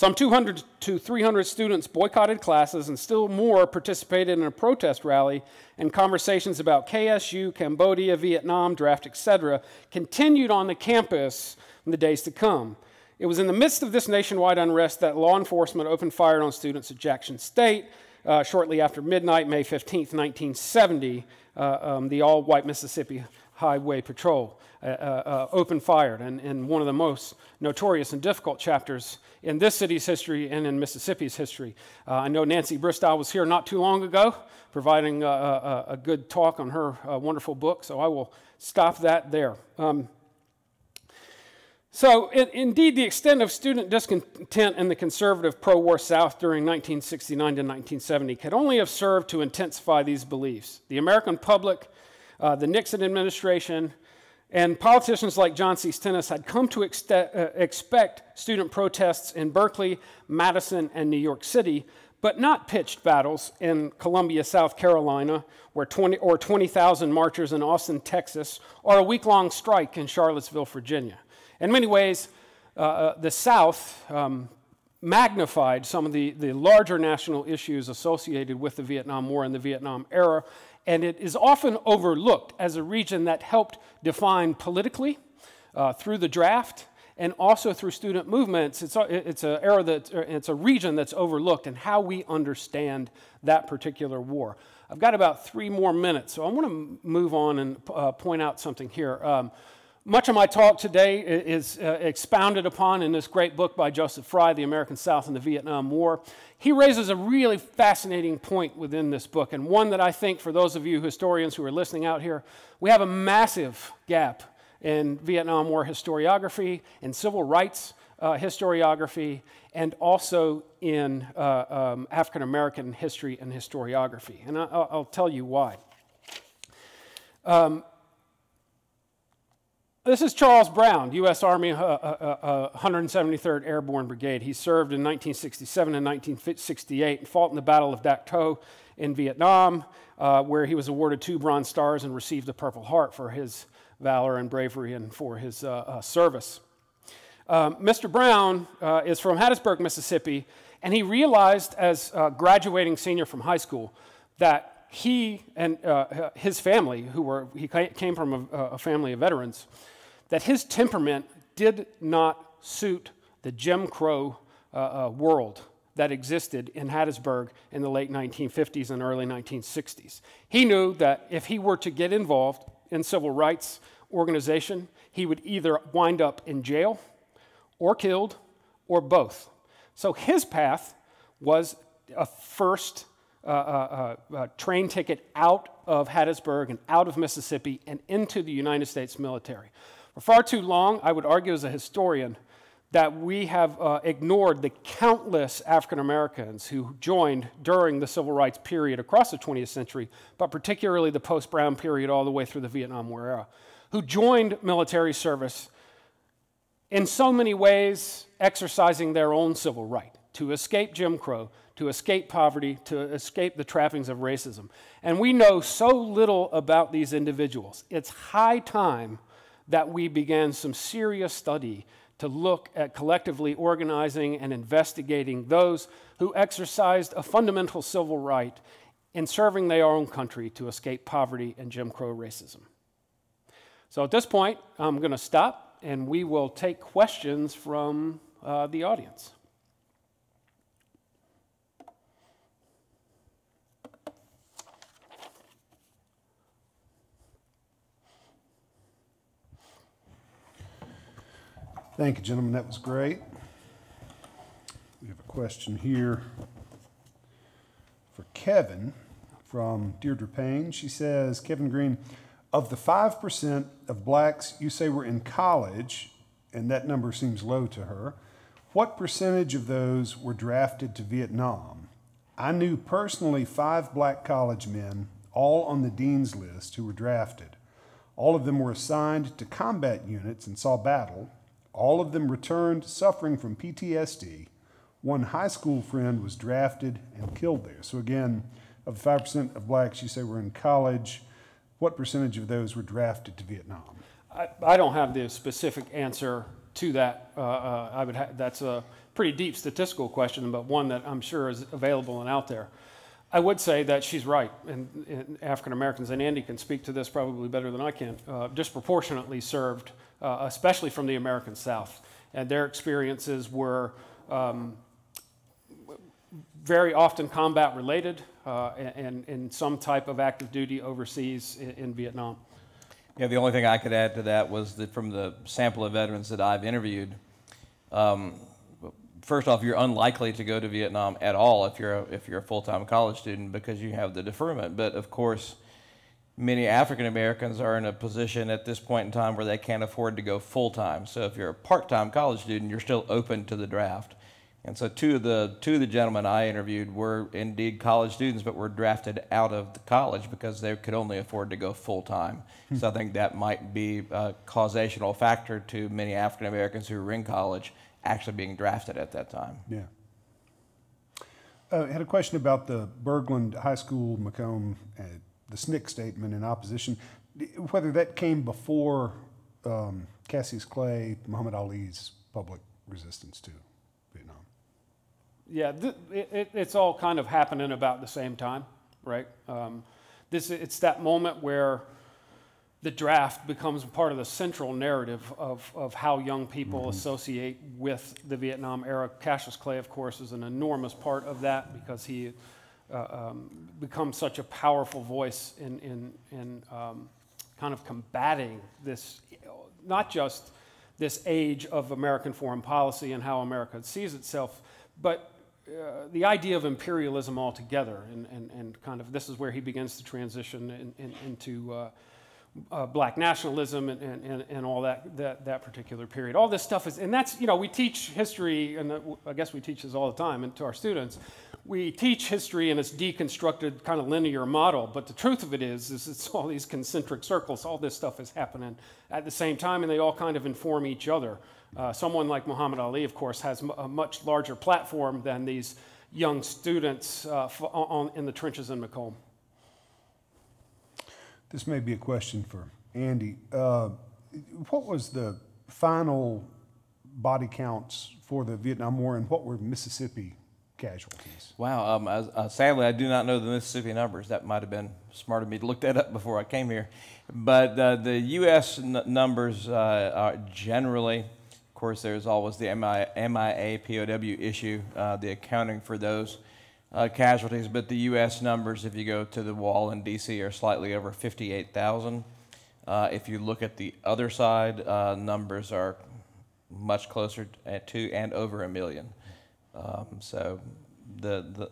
Some 200 to 300 students boycotted classes, and still more participated in a protest rally, and conversations about KSU, Cambodia, Vietnam, draft, etc., continued on the campus in the days to come. It was in the midst of this nationwide unrest that law enforcement opened fire on students at Jackson State uh, shortly after midnight, May 15, 1970. Uh, um, the all white Mississippi Highway Patrol uh, uh, uh, opened fire, and in one of the most notorious and difficult chapters in this city's history and in Mississippi's history. Uh, I know Nancy Bristow was here not too long ago, providing a, a good talk on her wonderful book, so I will stop that there. Um, so, it, indeed, the extent of student discontent in the conservative pro war South during 1969 to 1970 could only have served to intensify these beliefs. The American public, uh, the Nixon administration, and politicians like John C. Stennis had come to uh, expect student protests in Berkeley, Madison, and New York City, but not pitched battles in Columbia, South Carolina, where 20, or 20,000 marchers in Austin, Texas, or a week long strike in Charlottesville, Virginia. In many ways, uh, uh, the South um, magnified some of the, the larger national issues associated with the Vietnam War and the Vietnam era, and it is often overlooked as a region that helped define politically uh, through the draft and also through student movements. It's a, it's a era that it's a region that's overlooked and how we understand that particular war. I've got about three more minutes, so I want to move on and uh, point out something here. Um, much of my talk today is uh, expounded upon in this great book by Joseph Fry, The American South and the Vietnam War. He raises a really fascinating point within this book, and one that I think, for those of you historians who are listening out here, we have a massive gap in Vietnam War historiography, in civil rights uh, historiography, and also in uh, um, African American history and historiography. And I, will tell you why. Um, this is Charles Brown, U.S. Army uh, uh, uh, 173rd uh, Airborne Brigade. He served in 1967 and 1968 and fought in the Battle of Dak To in Vietnam, uh, where he was awarded two Bronze Stars and received a Purple Heart for his valor and bravery and for his uh, service. Um, Mr. Brown is from Hattiesburg, Mississippi, and he realized as graduating senior from high school that he and uh, his family, who were, he came from a, a, family of veterans, that his temperament did not suit the Jim Crow uh, uh, world that existed in Hattiesburg in the late 1950s and early 1960s. He knew that if he were to get involved in civil rights organization, he would either wind up in jail or killed or both. So his path was a first uh, uh, uh, uh, train ticket out of Hattiesburg and out of Mississippi and into the United States military. For far too long, I would argue as a historian, that we have uh, ignored the countless African Americans who joined during the civil rights period across the 20th century, but particularly the post Brown period all the way through the Vietnam War era, who joined military service in so many ways exercising their own civil right to escape Jim Crow, to escape poverty, to escape the trappings of racism. And we know so little about these individuals. It's high time that we began some serious study to look at collectively organizing and investigating those who exercised a fundamental civil right in serving their own country to escape poverty and Jim Crow racism. So at this point, I'm going to stop and we will take questions from uh, the audience. Thank you, gentlemen. That was great. We have a question here for Kevin from Deirdre Payne. She says, Kevin Greene, of the 5% of blacks you say were in college, and that number seems low to her, what percentage of those were drafted to Vietnam? I knew personally five black college men, all on the dean's list, who were drafted. All of them were assigned to combat units and saw battle, all of them returned suffering from PTSD. one high school friend was drafted and killed there. So again, of 5% of blacks you say were in college, what percentage of those were drafted to Vietnam? I, I don't have the specific answer to that. Uh, uh, I would ha- that's a pretty deep statistical question, but one that I'm sure is available and out there. I would say that she's right, and, and African Americans, and Andy can speak to this probably better than I can, uh, disproportionately served, uh, especially from the American South. And their experiences were um, very often combat related uh, and, in some type of active duty overseas in, in, Vietnam. Yeah, the only thing I could add to that was that from the sample of veterans that I've interviewed, um, first off, you're unlikely to go to Vietnam at all if you're a, if you're a full-time college student because you have the deferment. But of course, many African Americans are in a position at this point in time where they can't afford to go full-time. So if you're a part-time college student, you're still open to the draft. And so two of the two of the gentlemen I interviewed were indeed college students, but were drafted out of the college because they could only afford to go full time. Hmm. So I think that might be a causational factor to many African Americans who were in college actually being drafted at that time. Yeah. Uh, I had a question about the Burglund High School McComb, uh, the SNCC statement in opposition, whether that came before um, Cassius Clay, Muhammad Ali's public resistance to Vietnam. Yeah, th- it, it's all kind of happening about the same time, right? Um, this it's that moment where the draft becomes part of the central narrative of, of how young people mm-hmm. associate with the Vietnam era. Cassius Clay, of course, is an enormous part of that because he uh, um, becomes such a powerful voice in, in, in um, kind of combating this, not just this age of American foreign policy and how America sees itself, but uh, the idea of imperialism altogether. And, and, and kind of this is where he begins to transition in, in, into. Uh, uh, black nationalism and, and, and, all that, that, that particular period. All this stuff is, and that's, you know, we teach history, and I guess we teach this all the time and to our students. We teach history in its deconstructed kind of linear model, but the truth of it is, is it's all these concentric circles. All this stuff is happening at the same time, and they all kind of inform each other. Uh, someone like Muhammad Ali, of course, has a much larger platform than these young students uh, on, in the trenches in McComb. This may be a question for Andy. Uh, what was the final body counts for the Vietnam War, and what were Mississippi casualties? Wow. Um, uh, sadly, I do not know the Mississippi numbers. That might have been smart of me to look that up before I came here. But uh, the U.S. Numbers uh, are generally, of course, there's always the MI- MIA POW issue, uh, the accounting for those uh, casualties, but the U.S. numbers, if you go to the wall in D.C., are slightly over 58,000. Uh, if you look at the other side, numbers are much closer to and over a million. Um, so the, the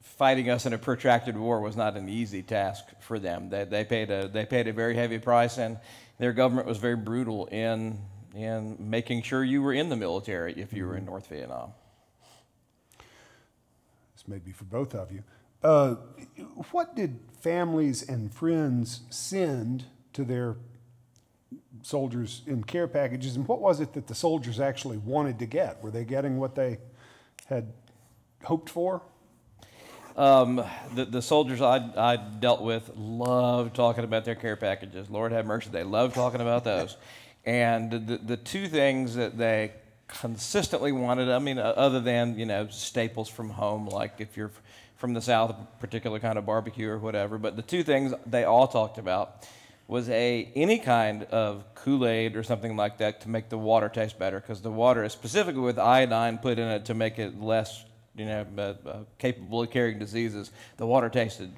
fighting us in a protracted war was not an easy task for them. They, they, paid a, they paid a very heavy price, and their government was very brutal in, in making sure you were in the military if you were in North Vietnam This may be for both of you. Uh, what did families and friends send to their soldiers in care packages, and what was it that the soldiers actually wanted to get? Were they getting what they had hoped for? Um, the, the soldiers I, I dealt with loved talking about their care packages. Lord have mercy, they loved talking about those. And the, the two things that they consistently wanted. I mean, other than you know staples from home, like if you're from the south, a particular kind of barbecue or whatever. But the two things they all talked about was a any kind of Kool-Aid or something like that to make the water taste better, because the water is specifically with iodine put in it to make it less you know uh, uh, capable of carrying diseases. The water tasted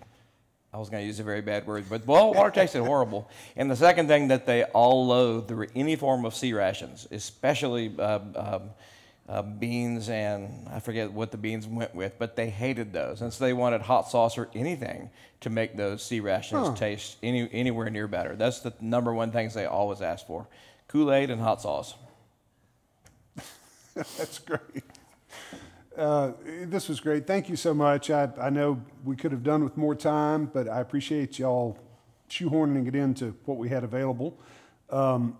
I was going to use a very bad word, but well, water tasted horrible. And the second thing that they all loathed were any form of C rations, especially uh, um, uh, beans and I forget what the beans went with, but they hated those. And so they wanted hot sauce or anything to make those C rations huh. taste any, anywhere near better. That's the number one things they always ask for Kool Aid and hot sauce. That's great. Uh, this was great. Thank you so much. I, I know we could have done with more time, but I appreciate y'all shoehorning it into what we had available. Um,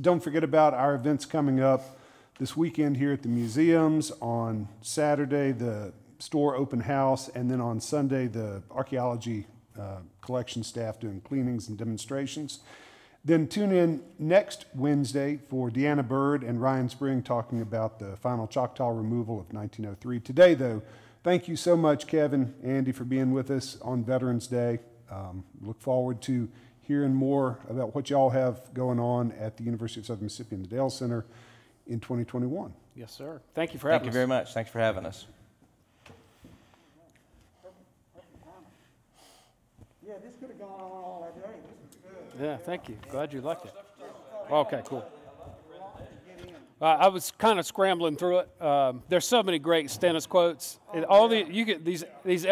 don't forget about our events coming up. This weekend here at the museums. On Saturday, the store open house, and then on Sunday, the archaeology uh, collection staff doing cleanings and demonstrations. Then tune in next Wednesday for Deanna Bird and Ryan Spring talking about the final Choctaw removal of 1903. Today, though, thank you so much, Kevin, Andy, for being with us on Veterans Day. Um, look forward to hearing more about what y'all have going on at the University of Southern Mississippi and the Dale Center in 2021. Yes, sir. Thank you for having Thank having you very much. Thanks for having us. Yeah, this could have gone on all day. This is good. Yeah, thank you. Glad you liked it. Okay, cool. Uh, I was kind of scrambling through it. Um, there's so many great Stennis quotes. And all the you get these these